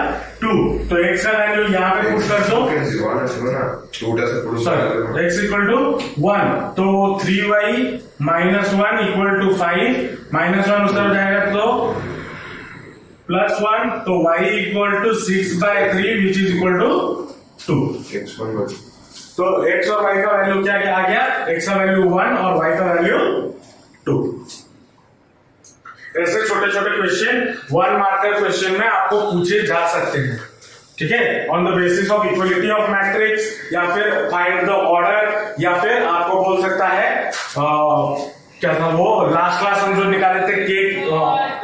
टू तो एक्स का वैल्यू यहाँ पे पुट कर दो। एक्स इक्वल टू वन तो three Y minus one equal to five minus one उस तरफ़ जाएगा तो प्लस वन तो y equal to six by three which is equal to two X one तो x और y का वैल्यू क्या क्या आ गया? x का वैल्यू वन और y का वैल्यू टू ऐसे छोटे छोटे क्वेश्चन वन मार्कर क्वेश्चन में आपको पूछे जा सकते हैं। ठीक है? On the basis of equality of matrix या फिर फाइंड द ऑर्डर या फिर आपको बोल सकता है अ, क्या था वो? लास्ट क्लास हम जो निकाले थे के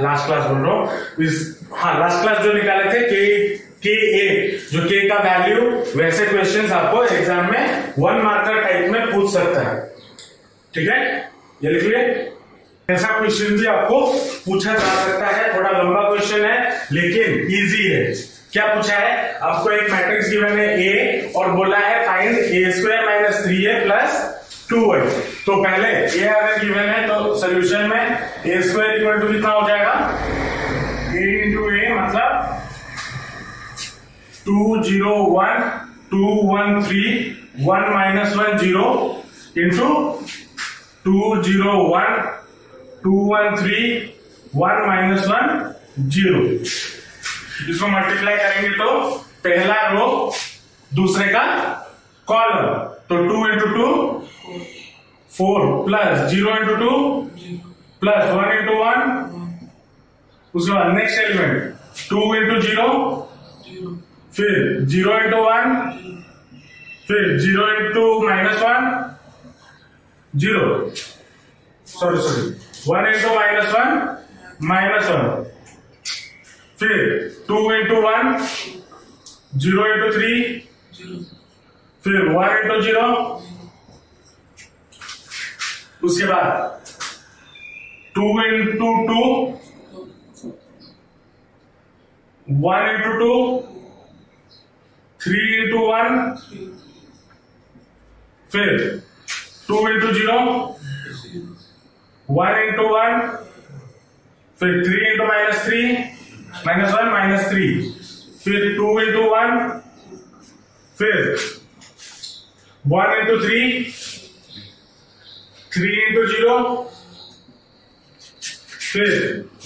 लास्ट क्लास बोल रहा हूँ। हाँ लास्ट क्लास जो निकाले थे के के ए जो के का वैल्यू वैसे क्वेश्चंस आपको एग्ज़ाम में वन मार्कर टाइप में पूछ सकता है। ठीक है? ये लिख लिए? ऐसा क्वेश्चन भी आपको पूछा जा सकता है। थोड़ा लंबा क्वेश्चन है, लेकिन इजी है। क्या पूछा है? आपको एक मैट्रिक्स गिवन है ए और बोला है find A square minus three A plus two Y तो पहले ए अगर गिवन है तो सोल्यूशन में ए स्क्वायर इक्वल टू कितना हो जाएगा? ए इंटू ए मतलब two zero one two one three one minus one zero into two zero one two one three one minus one zero इसको मल्टीप्लाई करेंगे तो पहला रो दूसरे का कॉलम तो two into two four plus zero into two plus one into one उसके बाद next element two into zero फिर ज़ीरो इंटू वन फिर zero into minus one zero. Sorry sorry one into minus one minus one फिर two into one zero into three फिर one into zero. उसके बाद two into two one into two three into one फिर two into zero one into one फिर three into minus three minus one minus three फिर two into one फिर one into three three into zero फिर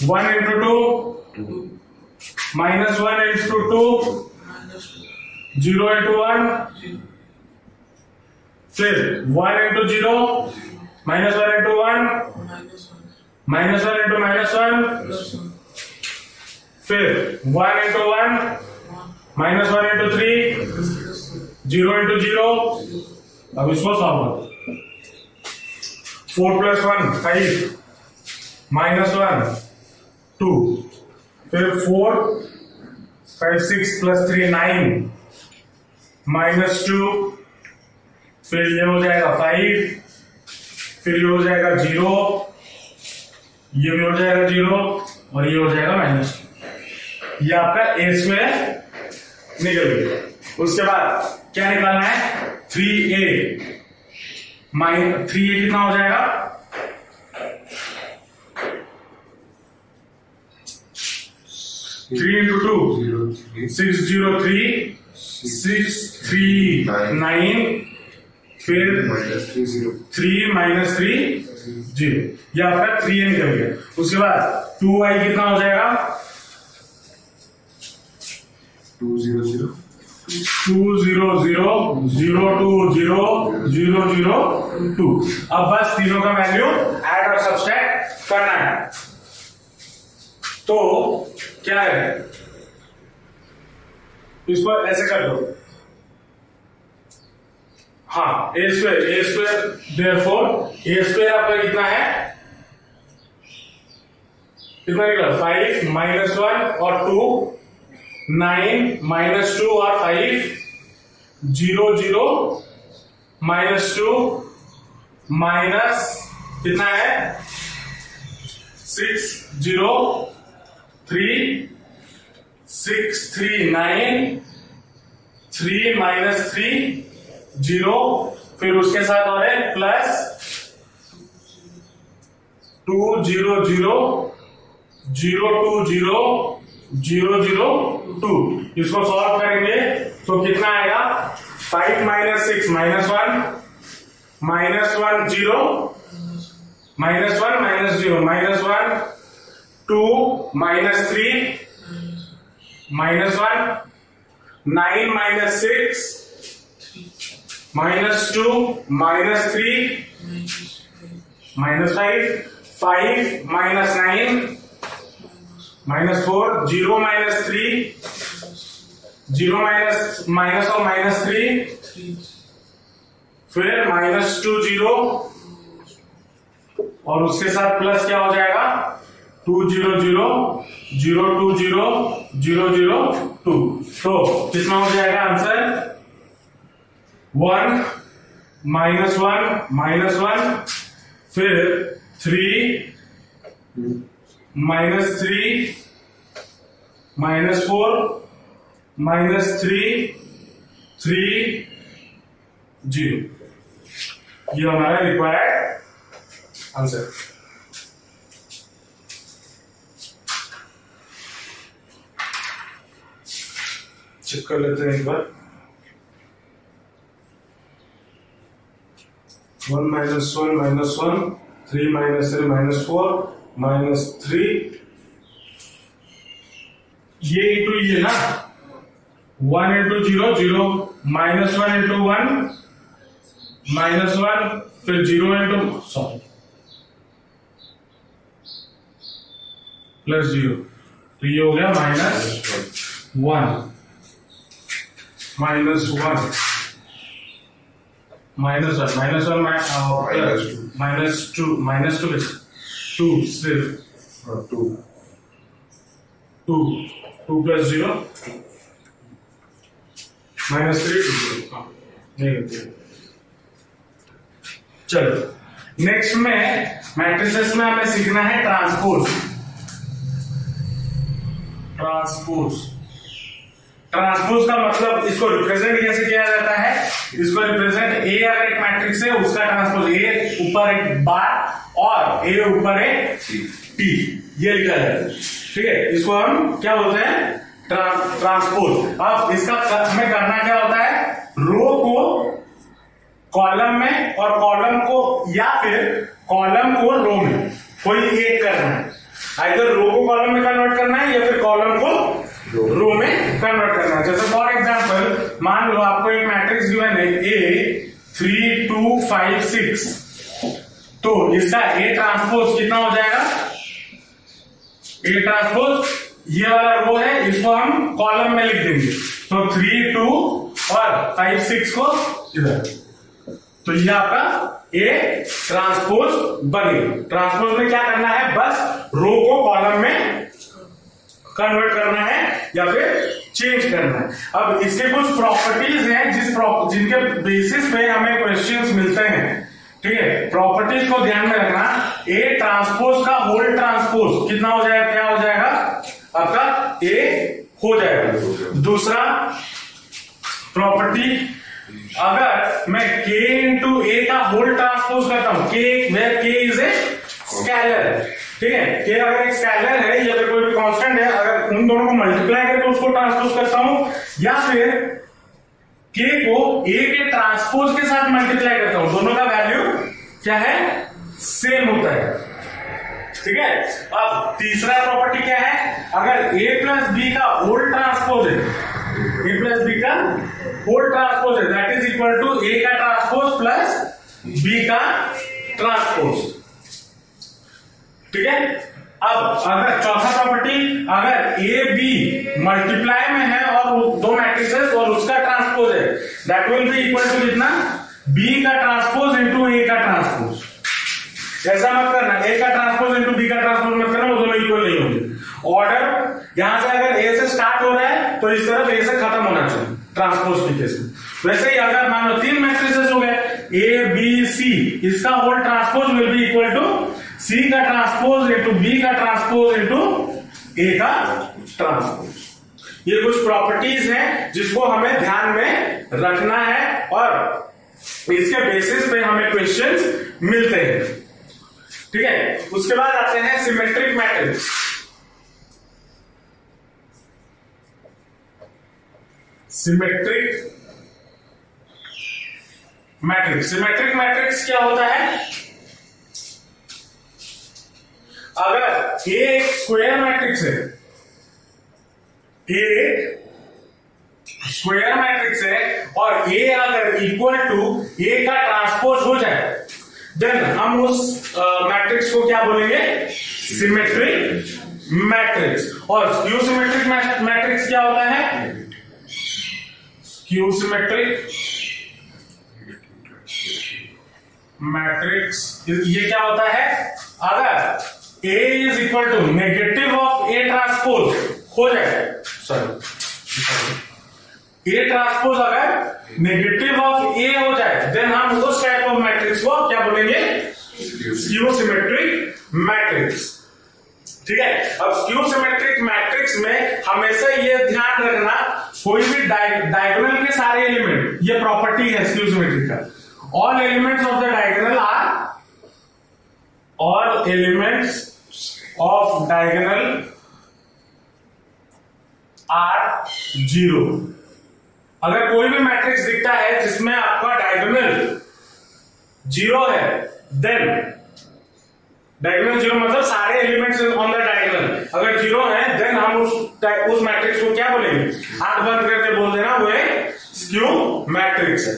one into two minus one into two zero into one फिर one into zero? Minus one into one minus one into minus one फिर one into one minus one into three zero into zero? अब इसको solve करो। Four plus one five minus one two फिर four five six plus three nine minus two फिर ये हो जाएगा five फिर ये हो जाएगा ज़ीरो ये भी हो जाएगा ज़ीरो और ये हो जाएगा माइनस टू। ये आपका ए स्क्वायर निकल गया। उसके बाद क्या निकालना है? Three A. Minus three A कितना हो जाएगा? Three into two six zero three. Six three nine फिर three zero three minus three zero ये आपका थ्री एन निकल गया उसके बाद टू आई कितना हो जाएगा? Two zero zero two zero zero zero two zero zero zero two अब बस तीनों का वैल्यू ऐड और सब्सट्रैक्ट करना है। तो क्या है? इसको ऐसे कर दो। हाँ A square A square there four A square आपका कितना है? कितना निकला? फाइव माइनस वन और टू नाइन माइनस टू और five zero zero minus two minus कितना है? Six zero three six three nine three minus three zero, फिर उसके साथ और है plus two zero zero zero two zero zero zero two. इसको सॉल्व करेंगे तो कितना आएगा? Five minus six, minus one minus one zero, minus one minus zero, minus one two, minus three minus one, nine minus six, minus two, minus three, minus five five minus nine, minus four, zero minus three, zero minus minus और minus three, फिर minus two zero, और उसके साथ plus क्या हो जाएगा? Two zero zero zero two zero zero zero two तो कितना हो जाएगा answer one minus one minus one फिर three minus three minus four minus three three zero ये हमारा रिक्वायर्ड आंसर चेक कर लेते हैं एक बार। One minus one minus one, three minus three minus four, minus three. ये इंटू ये ना? One into zero zero minus one into one, minus one, फिर zero into sorry plus zero. तो ये हो गया minus one. Minus one minus one minus one Minus two. Minus two minus two two सिर्फ़ two two two plus zero minus three two zero नहीं चलो। Next में matrices में हमें सीखना है ट्रांसपोज ट्रांसपोज ट्रांसपोज का मतलब इसको रिप्रेजेंट कैसे किया जाता है? इसको रिप्रेजेंट ए अगर एक मैट्रिक्स है उसका ट्रांसपोज ए ऊपर एक बार और ए ऊपर एक टी ये लिखा जाता है। ठीक है? इसको हम क्या बोलते हैं? ट्रा, ट्रांसपोज अब इसका हमें करना क्या होता है? रो को कॉलम में और कॉलम को या फिर कॉलम को रो में। कोई एक करना है। इधर रो को कॉलम में कन्वर्ट करना है या फिर कॉलम को रो में कन्वर्ट करना है। जैसे फॉर एग्जांपल मान लो आपको एक मैट्रिक्स गिवन है A three two five six तो इसका ए ट्रांसपोज कितना हो जाएगा? ए ट्रांसपोज ये वाला रो है, इसको हम कॉलम में लिख देंगे। तो थ्री टू और फाइव सिक्स को इधर। तो ये आपका ए ट्रांसपोज बन ट्रांसपोज में क्या करना है? बस रो को कॉलम में कन्वर्ट करना है या फिर चेंज करना है। अब इसके कुछ प्रॉपर्टीज़ हैं जिस जिनके बेसिस पे हमें क्वेश्चंस मिलते हैं। ठीक है? प्रॉपर्टीज़ को ध्यान में रखना। ए ट्रांसपोज का होल ट्रांसपोज कितना हो जाएगा? क्या हो जाएगा? आपका ए हो जाएगा। दूसरा प्रॉपर्टी अगर मैं k इंटू ए का होल ट्रांसपोज करता हूँ, k where k is A scalar ठीक है? K अगर एक स्कैलर है या फिर कोई भी कांस्टेंट है दोनों को मल्टीप्लाई करके उसको ट्रांसपोज करता हूँ, या फिर k को a के ट्रांसपोज के साथ मल्टीप्लाई करता हूँ। दोनों का वैल्यू क्या है? सेम होता है। ठीक है? अब तीसरा प्रॉपर्टी क्या है? अगर a प्लस बी का होल ट्रांसपोज है ए प्लस बी का होल ट्रांसपोज है that is equal to a का ट्रांसपोज प्लस बी का ट्रांसपोज ठीक है? अब अगर चौथा प्रॉपर्टी अगर ए बी मल्टीप्लाई में है और दो मैट्रिसेस और उसका ट्रांसपोज है that will be equal to कितना? बी का ट्रांसपोज इंटू ए का ट्रांसपोज ऐसा मत करना ए का ट्रांसपोज इंटू बी का ट्रांसपोज मत करना, वो दोनों इक्वल नहीं होंगे. ऑर्डर यहाँ से अगर ए से स्टार्ट हो रहा है तो इस तरफ़ ए से खत्म होना चाहिए ट्रांसपोज के केस में. वैसे ही अगर मान लो तीन मैट्रिसेस हो गए ए बी सी इसका whole transpose will be equal to C का ट्रांसपोज इंटू बी का ट्रांसपोज इंटू ए का ट्रांसपोज ये कुछ प्रॉपर्टीज़ हैं जिसको हमें ध्यान में रखना है और इसके बेसिस पे हमें क्वेश्चंस मिलते हैं। ठीक है? उसके बाद आते हैं symmetric matrix symmetric matrix symmetric matrix क्या होता है? अगर ए एक स्क्वायर मैट्रिक्स है ए एक स्क्वायर मैट्रिक्स है, और ए अगर इक्वल टू ए का ट्रांसपोज हो जाए देन हम उस मैट्रिक्स को क्या बोलेंगे? सिमेट्रिक मैट्रिक्स और स्क्यू सिमेट्रिक मैट्रिक्स क्या होता है? स्क्यू सिमेट्रिक मैट्रिक्स ये क्या होता है? अगर A is equal to negative of A transpose हो जाए। सॉरी ए ट्रांसपोज अगर नेगेटिव ऑफ़ ए हो जाए देन हम उस टाइप ऑफ़ मैट्रिक्स को क्या बोलेंगे? स्क्यू सिमेट्रिक मैट्रिक्स ठीक है? अब स्क्यू सिमेट्रिक मैट्रिक्स में हमेशा ये ध्यान रखना, कोई भी डायगोनल के सारे एलिमेंट ये प्रॉपर्टी है स्क्यू सिमेट्रिक का। All elements of the diagonal are all elements of diagonal are zero अगर कोई भी मैट्रिक्स दिखता है जिसमें आपका डायगोनल ज़ीरो है देन डायगोनल ज़ीरो मतलब सारे एलिमेंट्स ऑन द डायगोनल अगर ज़ीरो है देन हम उस उस मैट्रिक्स को क्या बोलेंगे? आँख बंद करके बोल देना, वो स्क्यू मैट्रिक्स है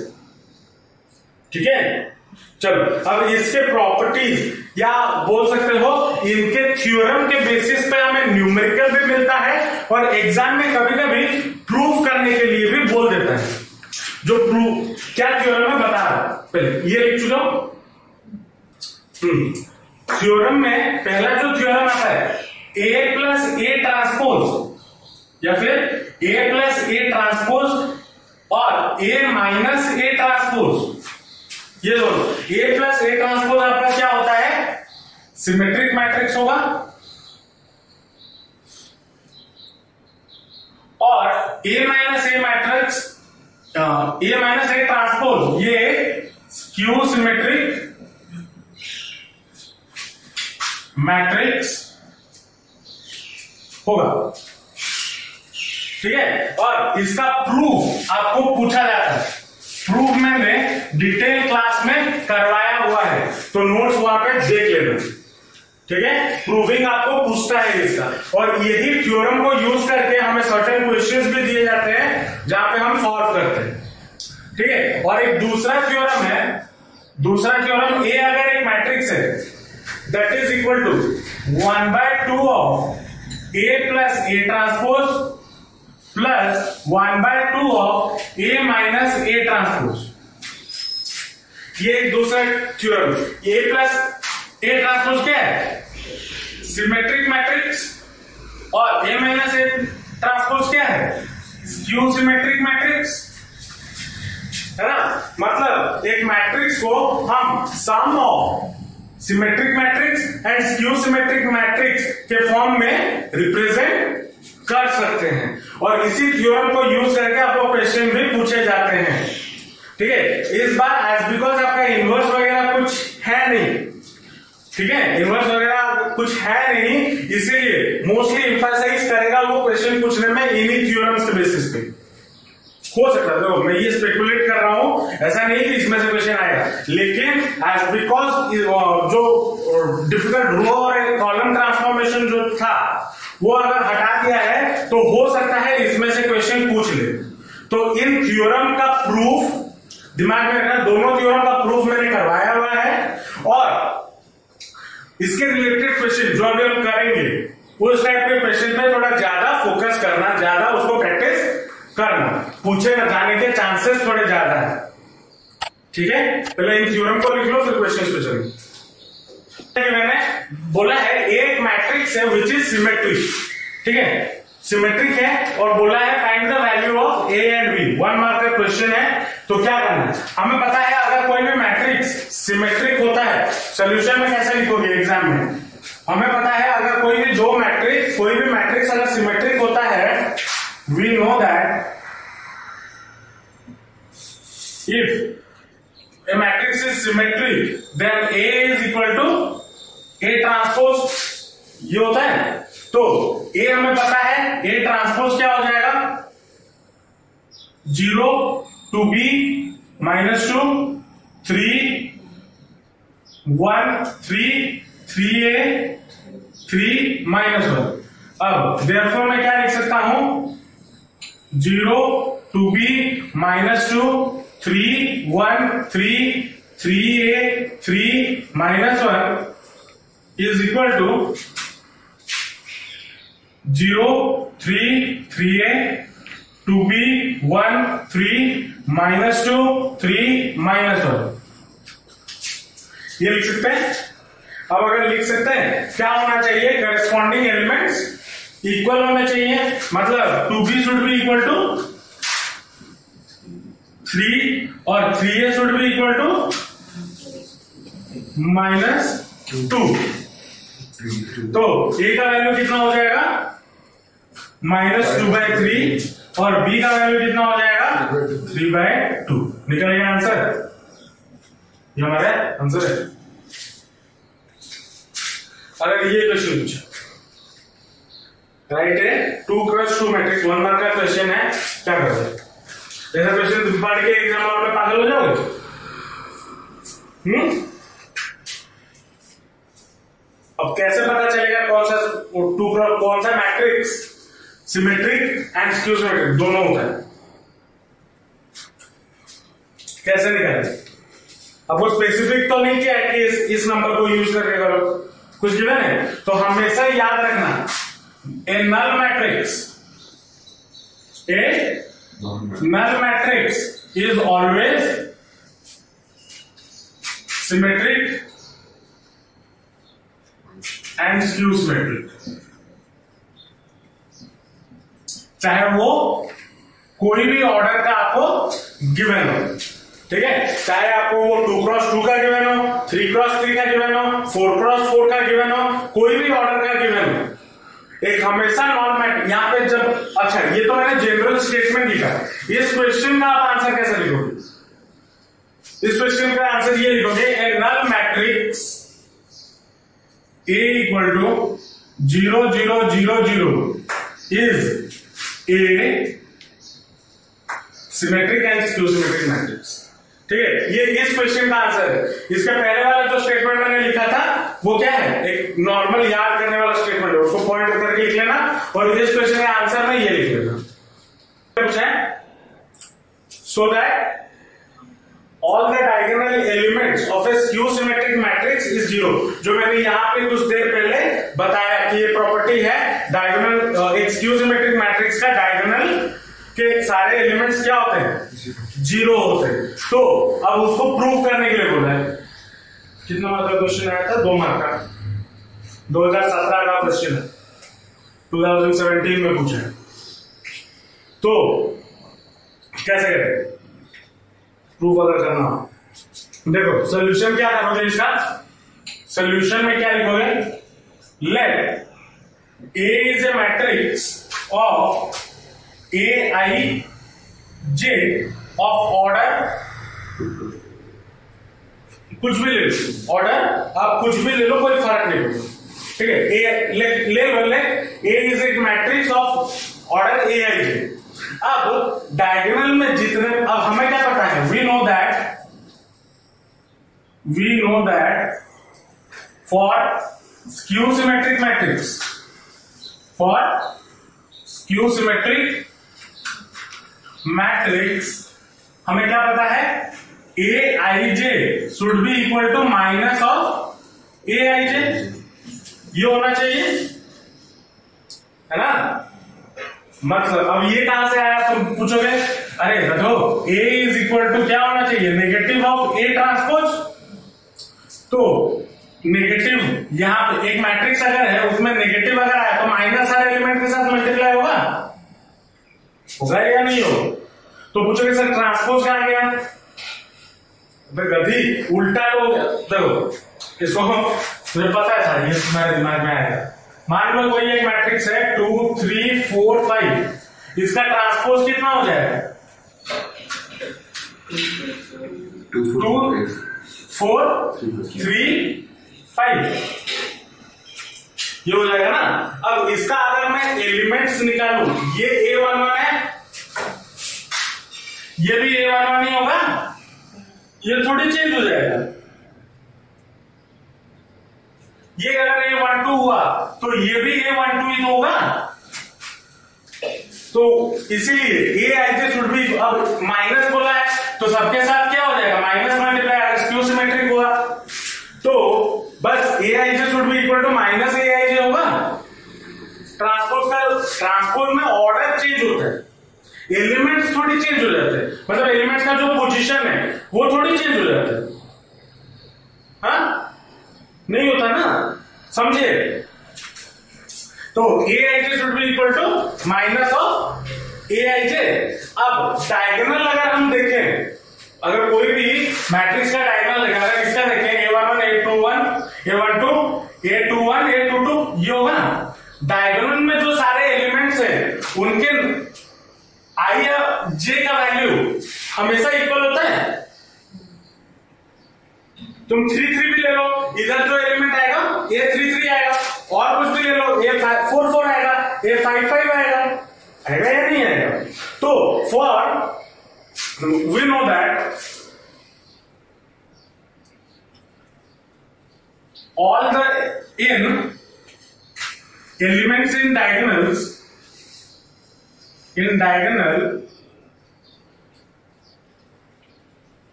ठीक है? चलो, अब इसके प्रॉपर्टीज़ या बोल सकते हो, इनके थ्योरम के बेसिस पे हमें न्यूमेरिकल भी मिलता है और एग्ज़ाम में कभी कभी प्रूफ करने के लिए भी बोल देता है। जो प्रूफ क्या थ्योरम है बता रहा पहले ये लिख चुका थ्योरम में पहला जो थ्योरम आता है ए प्लस ए ट्रांसपोज या फिर ए प्लस ए ट्रांसपोज और ए माइनस ए ट्रांसपोज ये दोनों ए प्लस ए ट्रांसपोज आपका क्या होता है? सिमेट्रिक मैट्रिक्स होगा। और A minus A matrix A minus A transpose ये स्क्यू सिमेट्रिक मैट्रिक्स होगा। ठीक है? और इसका प्रूफ आपको पूछा जाता है। प्रूफ मैंने डिटेल क्लास में करवाया हुआ है। तो नोट्स वहाँ पे देख लेना। ठीक है? प्रूविंग आपको पूछता है इसका। और यही थ्योरम को यूज़ करके हमें सर्टेन क्वेश्चंस भी दिए जाते हैं, जहाँ पे हम सॉल्व करते हैं। ठीक है? और एक दूसरा थ्योरम है। दूसरा थ्योरम ए अगर एक मैट्रिक्स है that is equal to one by two of A plus A transpose plus one by two of A minus A transpose ये दूसरा theorem A plus A transpose क्या है? सिमेट्रिक मैट्रिक्स और ए माइनस ए ट्रांसपोज क्या है? Q symmetric matrix है ना? मतलब एक मैट्रिक्स को हम sum of symmetric matrix and skew symmetric matrix के फॉर्म में रिप्रेजेंट कर सकते हैं। और इसी थ्योरम को यूज़ करके आपको क्वेश्चन भी पूछे जाते हैं। ठीक है? इस बार एज बिकॉज़ आपका इनवर्स वगैरह कुछ है नहीं। ठीक है? इनवर्स वगैरह कुछ है नहीं, इसीलिए मोस्टली इंफासाइज करेगा वो क्वेश्चन पूछने में इन्हीं थ्योरम्स के बेसिस पे। हो सकता है, देखो, मैं ये स्पेकुलेट कर रहा हूँ, ऐसा नहीं कि इसमें से क्वेश्चन आएगा लेकिन एज बिकॉज़ जो डिफ़िकल्ट रो और कॉलम ट्रांसफॉर्मेशन जो था वो अगर हटा दिया है तो हो सकता है इसमें से क्वेश्चन पूछ ले। तो इन थ्योरम का प्रूफ दिमाग में रखना, दोनों थ्योरम का प्रूफ मैंने करवाया हुआ है। और इसके रिलेटेड क्वेश्चन जो अभी हम करेंगे, उस टाइप के क्वेश्चन पे थोड़ा ज़्यादा फोकस करना, ज़्यादा उसको प्रैक्टिस करना। पूछे न, जाने के चांसेस थोड़े ज़्यादा है। ठीक है? पहले इन थ्योरम को लिख लो, फिर क्वेश्चन पे चलेंगे मैंने बोला है एक मैट्रिक्स है विच इज़ सिमेट्रिक ठीक है? सिमेट्रिक है और बोला है find the value of A and B one mark का क्वेश्चन है तो क्या करना है? हमें पता है अगर कोई भी मैट्रिक्स सिमेट्रिक होता है सोल्यूशन में कैसे लिखोगे एग्ज़ाम में? हमें पता है अगर कोई भी जो मैट्रिक्स कोई भी मैट्रिक्स अगर सिमेट्रिक होता है we know that if A matrix is symmetric then A is equal to A transpose ये होता है। तो ए हमें पता है ए ट्रांसपोज क्या हो जाएगा? Zero, two B minus two, three, one, three three A three, minus one. अब देयरफॉर मैं क्या लिख सकता हूँ? Zero, two B minus two, three, one, three three A three, minus one. Is equal to zero three three A two B one three minus two three minus one ये लिख सकते हैं? अब अगर लिख सकते हैं, क्या होना चाहिए? करस्पॉन्डिंग एलिमेंट्स इक्वल होने चाहिए। मतलब two B should be equal to three और three A should be equal to minus two तो ए का वैल्यू कितना हो जाएगा? माइनस टू बाय थ्री और बी का वैल्यू कितना हो जाएगा? थ्री बाय टू निकल गया आंसर ये हमारा आंसर है। अगर ये क्वेश्चन पूछा। राइट है? Two cross two matrix one mark का क्वेश्चन है। क्या करोगे ऐसा क्वेश्चन पढ़ के एग्ज़ाम में पागल हो जाओगे? हम्म? अब कैसे पता चलेगा कौन सा टू क्रॉस कौन सा matrix symmetric and skew symmetric दोनों होता है। कैसे निकाले? अब वो स्पेसिफिक तो नहीं किया कि इस, इस नंबर को यूज़ करके करो। कुछ गिवन है तो हमेशा याद रखना। A null matrix a null matrix is always symmetric and skew symmetric चाहे वो कोई भी ऑर्डर का आपको गिवन हो। ठीक है? चाहे आपको वो टू क्रॉस टू का गिवन हो थ्री क्रॉस थ्री का गिवन हो फोर क्रॉस फोर का गिवन हो, कोई भी ऑर्डर का गिवन हो। एक हमेशा नॉर्मल यहाँ पे जब अच्छा ये तो मैंने जनरल स्टेटमेंट लिखा। इस क्वेश्चन का आप आंसर कैसे लिखोगे? इस क्वेश्चन का आंसर ये लिखोगे a null matrix A equal to zero zero zero zero is a symmetric and skew symmetric matrix ठीक है? ये इस क्वेश्चन का आंसर है। इसका पहले वाला जो स्टेटमेंट मैंने लिखा था, वो क्या है? एक नॉर्मल याद करने वाला स्टेटमेंट है। उसको पॉइंट करके लिख लेना और इस क्वेश्चन का आंसर में ये लिख लेना। So that all the diagonal elements of a skew symmetric matrix is zero. जो मैंने यहाँ पे कुछ देर पहले बताया कि ये प्रॉपर्टी है डायगोनल एक स्क्यू सिमेट्रिक मैट्रिक्स का डायगोनल कि सारे एलिमेंट्स क्या होते हैं? ज़ीरो होते हैं। तो अब उसको प्रूव करने के लिए बोला है। कितना मार्क का क्वेश्चन आया था? दो मार्क का 2017 का क्वेश्चन है। 2017 में पूछा है। तो कैसे करें? प्रूफ अगर करना हो। देखो सोल्यूशन क्या करोगे इसका? सोल्यूशन में क्या लिखोगे? Let A is a matrix of A I J of order कुछ भी ले लो। ऑर्डर आप कुछ भी ले लो, कोई फ़र्क नहीं पड़ेगा ठीक है? ए ले ले लो ले ए इज़ एक matrix of order A I J अब डायगोनल में जितने, अब हमें क्या पता है? We know that we know that for skew symmetric matrix for skew symmetric matrix हमें क्या पता है? A I J should be equal to minus of A I J ये होना चाहिए, है ना? मतलब अब ये कहाँ से आया, तुम पूछोगे? अरे देखो ए इज़ इक्वल टू क्या होना चाहिए? नेगेटिव ऑफ़ ए ट्रांसपोज तो नेगेटिव यहाँ पे एक मैट्रिक्स अगर है, उसमें नेगेटिव अगर आया तो माइनस हर एलिमेंट के साथ मल्टीप्लाई होगा? होगा या नहीं हो तो पूछोगे, सर ट्रांसपोज कहाँ गया? गधी उल्टा तो देखो, इसको, मुझे पता है था ये तुम्हारे दिमाग में आएगा। मान लो कोई एक मैट्रिक्स है टू थ्री फोर फाइव इसका ट्रांसपोज कितना हो जाएगा? टू फोर थ्री फाइव ये हो जाएगा ना? अब इसका अगर मैं एलिमेंट्स निकालू ये ए वन वन है ये भी ए वन वन ही होगा? ये थोड़ी चेंज हो जाएगा। ये अगर ए वन टू हुआ तो ये भी ए वन टू तो होगा। तो इसीलिए A I J should be अब माइनस बोला है तो सबके साथ क्या हो जाएगा? माइनस मल्टीप्लाई अगर स्क्यू सिमेट्रिक हुआ तो बस A I J should be equal to minus A I J होगा। ट्रांसपोज का ट्रांसपोज में ऑर्डर चेंज होता है। एलिमेंट्स थोड़ी चेंज हो जाते हैं। मतलब एलिमेंट्स का जो पोजीशन है, वो थोड़ी चेंज हो जाता है। हाँ? नहीं होता ना, समझे? तो A I J should be equal to minus of A I J अब डायगोनल अगर हम देखें, अगर कोई भी मैट्रिक्स का डायगोनल देखें, अगर इसका देखें A one one A two one A one two A two two A to to ये होगा डायगोनल में जो सारे एलिमेंट्स हैं, उनके आई या जे का वैल्यू हमेशा इक्वल होता है। तुम थ्री थ्री भी ले लो, इधर जो एलिमेंट आएगा ए थ्री थ्री आएगा, और कुछ भी ले लो ए फोर फोर आएगा ए फाइव फाइव आएगा। आएगा या नहीं आएगा? तो for we know that all the in, elements in diagonals, in diagonal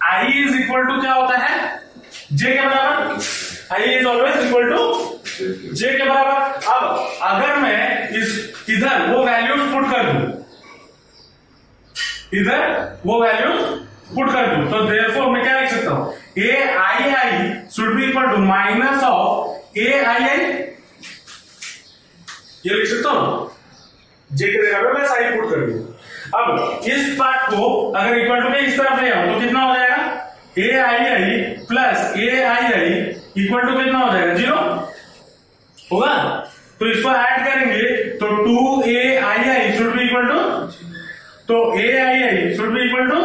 i is equal to क्या होता है? जे के बराबर? I is always equal to J के बराबर। अब अगर मैं इस, इधर वो वैल्यूज़ पुट कर दू, इधर वो वैल्यूज़ पुट कर दू तो देयरफॉर मैं क्या लिख सकता हूँ? A I I should be equal to minus of A I I ये लिख सकता हूँ? जे के पे मैं साइन पुट कर दूँ। अब इस पार्ट को अगर इक्वल टू के इस तरफ़ ले आओ तो कितना हो जाएगा? A I I plus A I I equal to कितना हो जाएगा? ज़ीरो होगा? तो इसको ऐड करेंगे तो two A I I should be equal to तो A I I should be equal to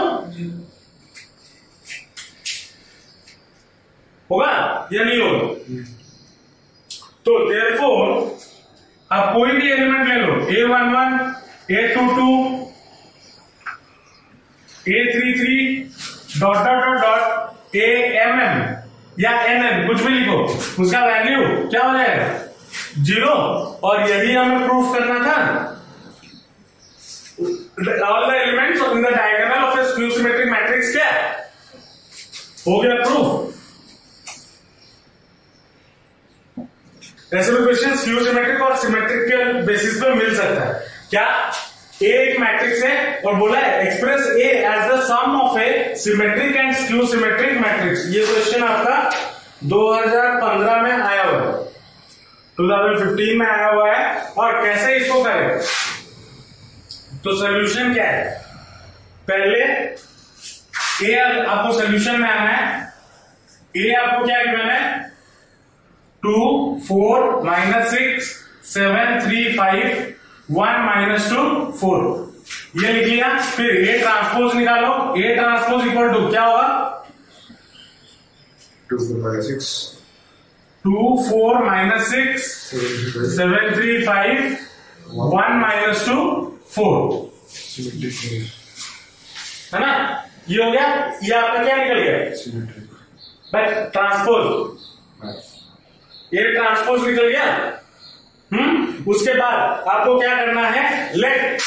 होगा? या नहीं होगा? तो देयरफॉर आप कोई भी एलिमेंट ले लो A one one A two two A three three dot dot dot dot A M M या एन एम कुछ भी लिखो। उसका वैल्यू क्या हो जाएगा? ज़ीरो और यही हमें प्रूफ करना था। All the elements in the diagonal of a skew symmetric matrix क्या? हो गया प्रूफ ऐसे भी क्वेश्चन स्क्यू सिमेट्रिक और सिमेट्रिक के बेसिस पे मिल सकता है। क्या? ए एक मैट्रिक्स है और बोला है express A as the sum of a symmetric and skew symmetric matrix ये क्वेश्चन आपका 2015 में आया हुआ है। 2015 में आया हुआ है और कैसे इसको करें? तो सोल्यूशन क्या है? पहले ए आपको सोल्यूशन में आना है। ए आपको क्या गिवन है? Two, four, minus six, seven, three, five one minus two four. ये लिख लिया फिर ए ट्रांसपोज निकालो। ए ट्रांसपोज इक्वल टू क्या होगा? Two four minus six. Two four minus six seven three five one minus two four. है ना? ये हो गया ये आपका क्या निकल गया? ट्रांसपोज ये ट्रांसपोज निकल गया? हम्म? उसके बाद आपको क्या करना है? लेट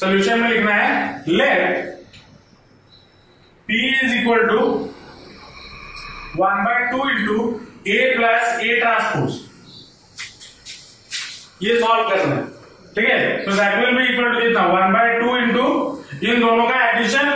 सॉल्यूशन में लिखना है let P is equal to one by two into A plus A transpose ये सॉल्व करना है। ठीक है? तो दैट बी इक्वल टू कितना? वन बाय टू इंटू इन दोनों का एडिशन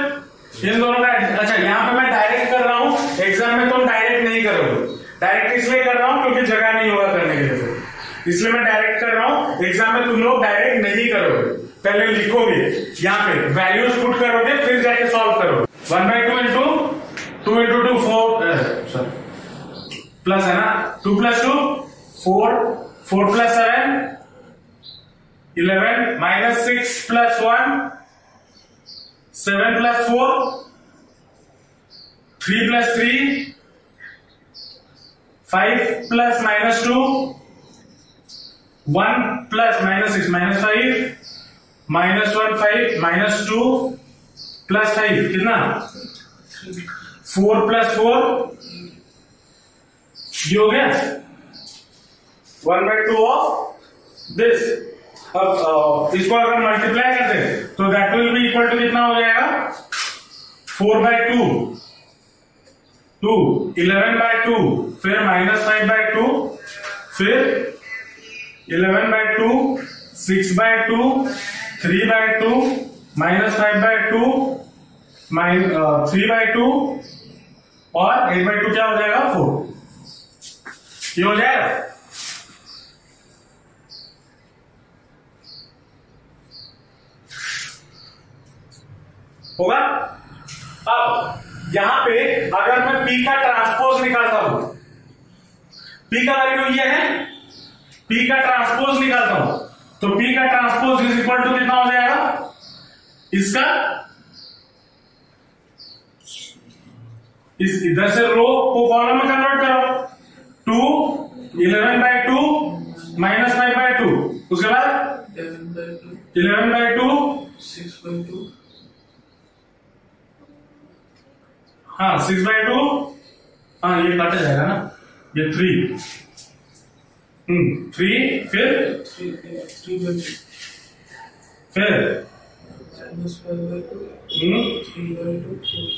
इन दोनों का अच्छा यहाँ पे मैं डायरेक्ट कर रहा हूँ। एग्ज़ाम में तुम डायरेक्ट नहीं करोगे। डायरेक्ट इसलिए कर रहा हूँ? क्योंकि जगह नहीं होगा करने के लिए। इसलिए मैं डायरेक्ट कर रहा हूँ। एग्ज़ाम में तुम लोग डायरेक्ट नहीं करोगे। पहले लिखोगे, यहाँ पे वैल्यूज़ पुट करोगे, फिर जाके सॉल्व करोगे। One by two into two into two four sorry plus है ना? Two plus two four four plus seven eleven minus six plus one seven plus four three plus three five plus minus two one plus minus six, minus five, minus one five, minus two, plus five, कितना? Four plus four, ये हो गया। One by two of this अब इसको अगर multiply करते हैं तो that will be equal to कितना हो जाएगा? Four by two. Two, eleven by two, फिर माइनस फाइव बाय टू, फिर eleven by two, six by two, three by two, minus five by two, minus three by two, और eight by two क्या हो जाएगा? Four. ये हो जाएगा? होगा? अब, यहाँ पे अगर मैं पी का ट्रांसपोज निकालता हूँ पी का वैल्यू ये है पी का ट्रांसपोज निकालता हूँ। तो पी का ट्रांसपोज इज़ इक्वल टू कितना हो जाएगा? इसका इस इधर से रो को कॉलम में कन्वर्ट करो। Two eleven by two minus five by two उसके बाद eleven by two six by two हाँ सिक्स बाय टू हाँ ये कट जाएगा ना। ये थ्री थ्री फिर? टू फिर? टू हम्म फोर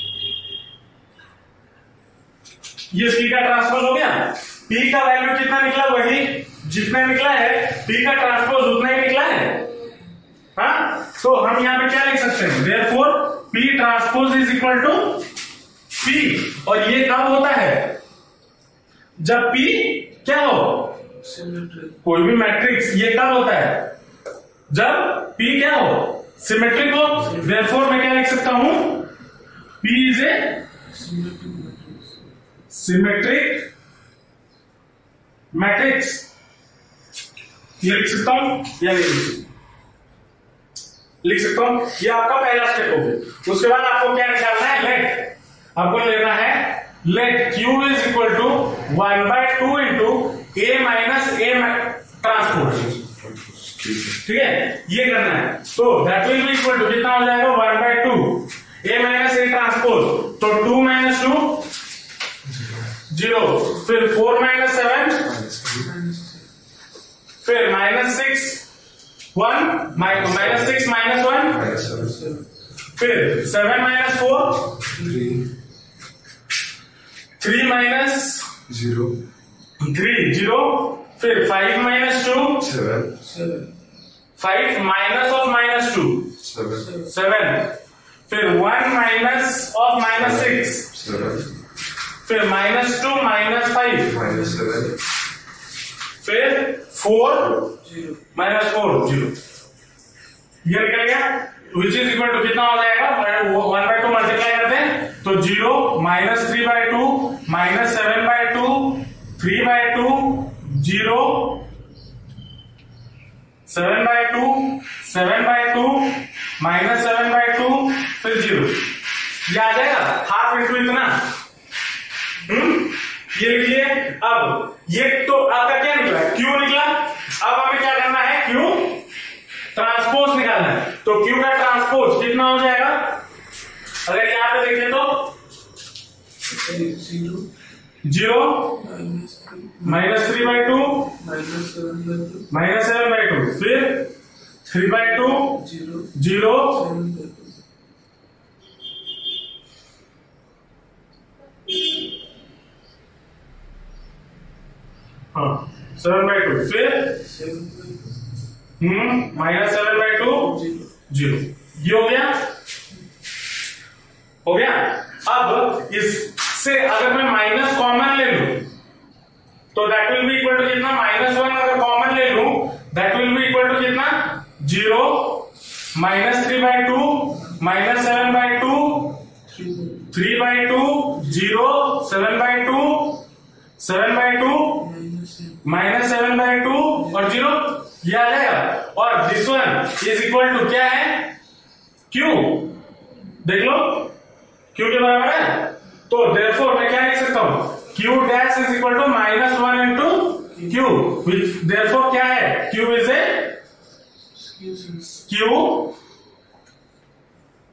ये पी का ट्रांसपोज हो गया। पी का वैल्यू कितना निकला वही? जितना निकला है पी का ट्रांसपोज उतना ही निकला है। हा? तो हम यहाँ पे क्या लिख सकते हैं? Therefore P transpose is equal to P और ये कब होता है? जब पी क्या हो? कोई भी मैट्रिक्स ये कब होता है जब P क्या हो? सिमेट्रिक हो। देयरफॉर मैं क्या लिख सकता हूँ? P is a symmetric matrix ये लिख सकता हूँ या नहीं लिख सकता? लिख सकता हूँ। ये आपका पहला स्टेप हो गया। उसके बाद आपको क्या निकालना है? लेट आपको लेना है let Q is equal to one by two into A minus A transpose ठीक है? ये करना है। तो that will be equal to कितना हो जाएगा? One by two A minus A transpose तो टू माइनस टू ज़ीरो फिर फोर माइनस सेवन फिर minus six one minus six minus one फिर seven minus four three minus zero three zero फिर five minus two seven seven five minus of minus two seven seven फिर one minus of minus six फिर minus two minus five minus seven फिर four minus four zero ये निकल गया विच is equal to कितना हो जाएगा? वन बाय टू मल्टीप्लाई करते हैं तो zero minus three by two minus seven by two three by two, zero, seven by two, seven by two, minus seven by two, फिर ज़ीरो। आ जाएगा? Half into इतना। हम्म? ये लिखिए, अब, ये तो आपका क्या निकला? क्यू निकला। अब हमें क्या करना है? क्यू ट्रांसपोज निकालना है। तो क्यू का ट्रांसपोज कितना हो जाएगा? अगर यहाँ पे देखें तो zero minus three by two minus seven by two फिर three by two zero seven हाँ बाई टू फिर हम्म minus seven by two zero, ये हो गया? हो गया? अब इससे अगर मैं माइनस कॉमन ले लू तो that will be equal to कितना? माइनस वन अगर कॉमन ले लू that will be equal to कितना? Zero minus three by two minus seven by two three by two zero seven by two seven by two minus seven by two और zero आ जाएगा। और this one is equal to क्या है? Q देख लो। Q के बराबर है? तो देयरफॉर मैं क्या लिख सकता हूँ? Q dash is equal to minus one into Q which therefore क्या है? Q is a Q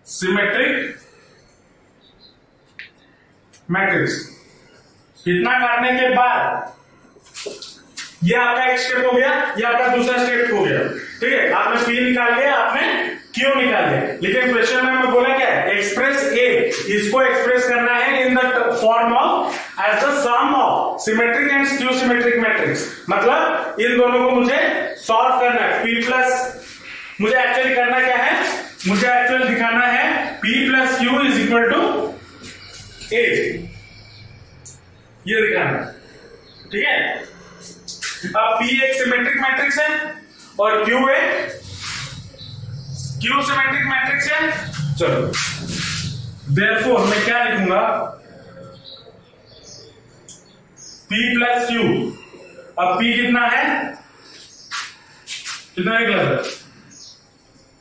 symmetric matrix इतना करने के बाद ये आपका एक स्टेप हो गया, ये आपका दूसरा स्टेप हो गया। ठीक है? आपने पी निकाल लिया, आपने क्यू निकाल? लेकिन क्वेश्चन में मैं बोला क्या एक्सप्रेस ए इसको एक्सप्रेस करना है in the form of as the sum of symmetric and skew symmetric matrix मतलब इन दोनों को मुझे सॉल्व करना है। पी प्लस मुझे एक्चुअली करना क्या है? मुझे एक्चुअली दिखाना है P plus Q is equal to A ये दिखाना। ठीक है? अब पी एक सिमेट्रिक मैट्रिक्स है और क्यू एक Q सिमेट्रिक मैट्रिक्स है। चलो। देयरफॉर मैं क्या लिखूँगा? P प्लस क्यू अब P कितना है? कितना निकला sir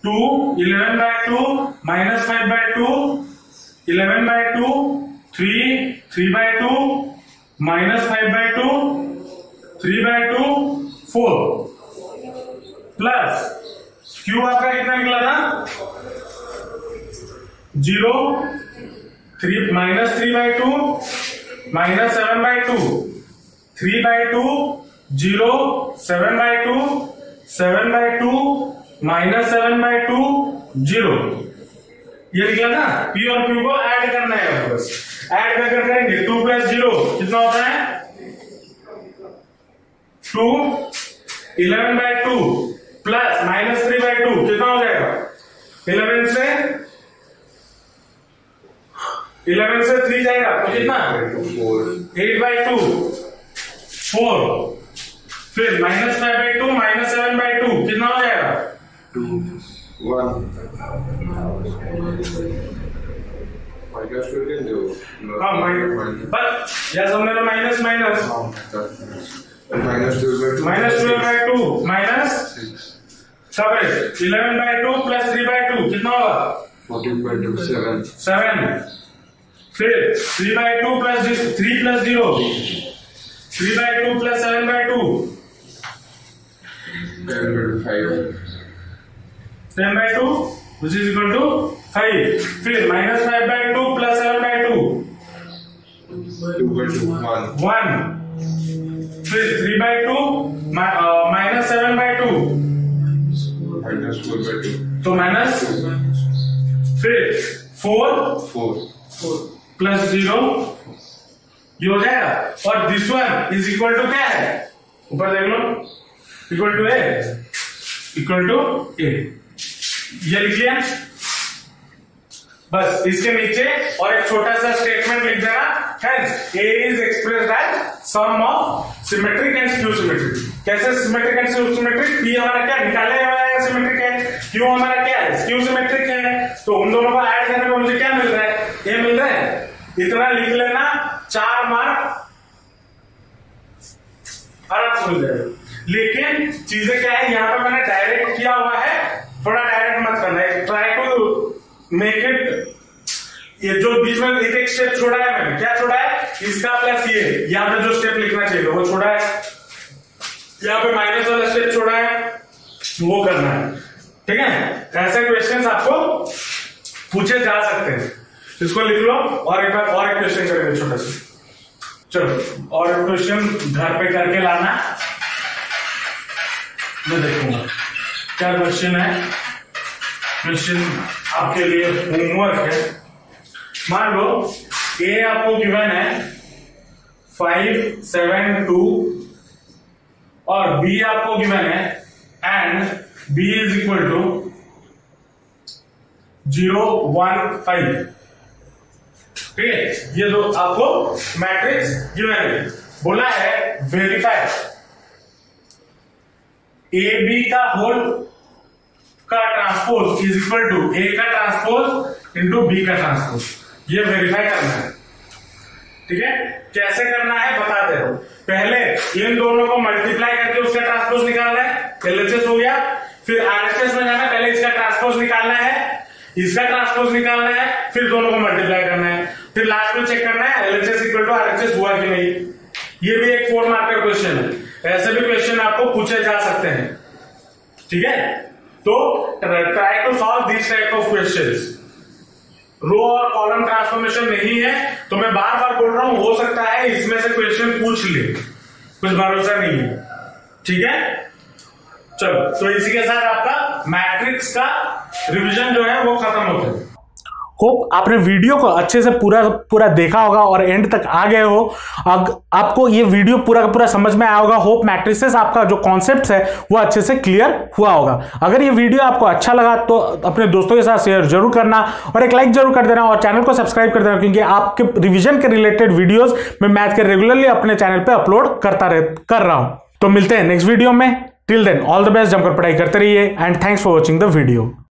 two eleven by two minus five by two eleven by two three three by two minus five by two three by two four plus Q आपका कितना निकला था? Zero three minus three by two minus seven by two three by two zero seven by two seven by two minus seven by two zero ये निकला ना P और Q को add करना है बस ऐड कर कर करेंगे? टू प्लस ज़ीरो कितना होता है? Two eleven by two plus minus three by two कितना हो जाएगा? इलेवन से इलेवन से थ्री जाएगा तो कितना? Eight by two. फोर फिर minus five by two minus seven by two कितना हो जाएगा? टू वन माइनस माइनस बस या समझ minus twelve by two minus सब eleven by two plus three by two कितना होगा? Fourteen by two seven seven फिर three by two plus three plus zero three by two plus seven by two ten by two five ten by two which is equal to five फिर minus five by two plus seven by two two by two one फिर three by two minus seven by minus four by two तो minus फिर four four plus zero ये हो जाएगा। और this one is equal to क्या है? ऊपर देख लो। Equal to A equal to A ये लिख लिया? बस इसके नीचे और एक छोटा सा स्टेटमेंट लिख देना। Hence A is expressed as sum of symmetric and skew symmetric कैसे symmetric and skew symmetric P हमारा क्या निकाले हुआ है? सिमेट्रिक है। क्यू हमारा क्या है? स्क्यू सिमेट्रिक है। तो उन दोनों को ऐड करने पर मुझे क्या मिल रहा है? ए मिल रहा है? इतना लिख लेना। चार मार्क आराम से मिल जाएगा लेकिन चीज़ें क्या है? यहाँ पे मैंने डायरेक्ट किया हुआ है। थोड़ा डायरेक्ट मत करना। है ट्राई टू मेक इट ये जो बीच में एक एक स्टेप छोड़ा है मैंने। क्या छोड़ा है? इसका प्लस ये। यहाँ पे जो स्टेप लिखना चाहिए, वो छोड़ा है। यहाँ पे माइनस वाला स्टेप छोड़ा है, वो करना है। ठीक है? ऐसे क्वेश्चंस आपको पूछे जा सकते हैं। इसको लिख लो और एक बार और एक क्वेश्चन करेंगे छोटा सा। चलो, और क्वेश्चन घर पे करके लाना। मैं देखूँगा। क्या क्वेश्चन है? क्वेश्चन आपके लिए होमवर्क है। मान लो ए आपको गिवन है फाइव सेवन टू और बी आपको गिवन है and B is equal to zero one five ठीक है? ये दो आपको मैट्रिक्स गिवन है। बोला है वेरीफाई ए बी का होल का transpose is equal to A का ट्रांसपोज इंटू बी का ट्रांसपोज ये वेरीफाई करना है। ठीक है? कैसे करना है बता दे रहा। पहले इन दोनों को मल्टीप्लाई करके उसका ट्रांसपोज निकालना है। एलएचएस हो गया। फिर आरएचएस में जाना पहले इसका ट्रांसपोज निकालना है। इसका ट्रांसपोज निकालना है। फिर दोनों को मल्टीप्लाई करना है। फिर लास्ट में चेक करना है। एलएचएस इक्वल टू आरएचएस हुआ कि नहीं? ये भी एक फोर मार्कर क्वेश्चन है। ऐसे भी क्वेश्चन आपको पूछे जा सकते हैं। ठीक है? तो try to solve this type of questions row और कॉलम ट्रांसफॉर्मेशन नहीं है तो मैं बार बार बोल रहा हूँ, हो सकता है इसमें से क्वेश्चन पूछ ले। कुछ भरोसा नहीं है। ठीक है? चलो तो इसी के साथ आपका मैट्रिक्स का रिवीजन जो है, वो खत्म होता है। होप आपने वीडियो को अच्छे से पूरा पूरा देखा होगा और एंड तक आ गए हो। अग, आपको ये वीडियो पूरा का पूरा समझ में आया होगा। होप मैट्रिसेस आपका जो कॉन्सेप्ट है वो अच्छे से क्लियर हुआ होगा। अगर ये वीडियो आपको अच्छा लगा तो अपने दोस्तों के साथ शेयर ज़रूर करना और एक लाइक ज़रूर कर देना और चैनल को सब्सक्राइब कर देना क्योंकि आपके रिविजन के रिलेटेड वीडियोज़ मैं मैथ के रेगुलरली अपने चैनल पर अपलोड करता रह कर रहा हूँ। तो मिलते हैं नेक्स्ट वीडियो में। Till then all the best जमकर पढ़ाई करते रहिए and thanks for watching the video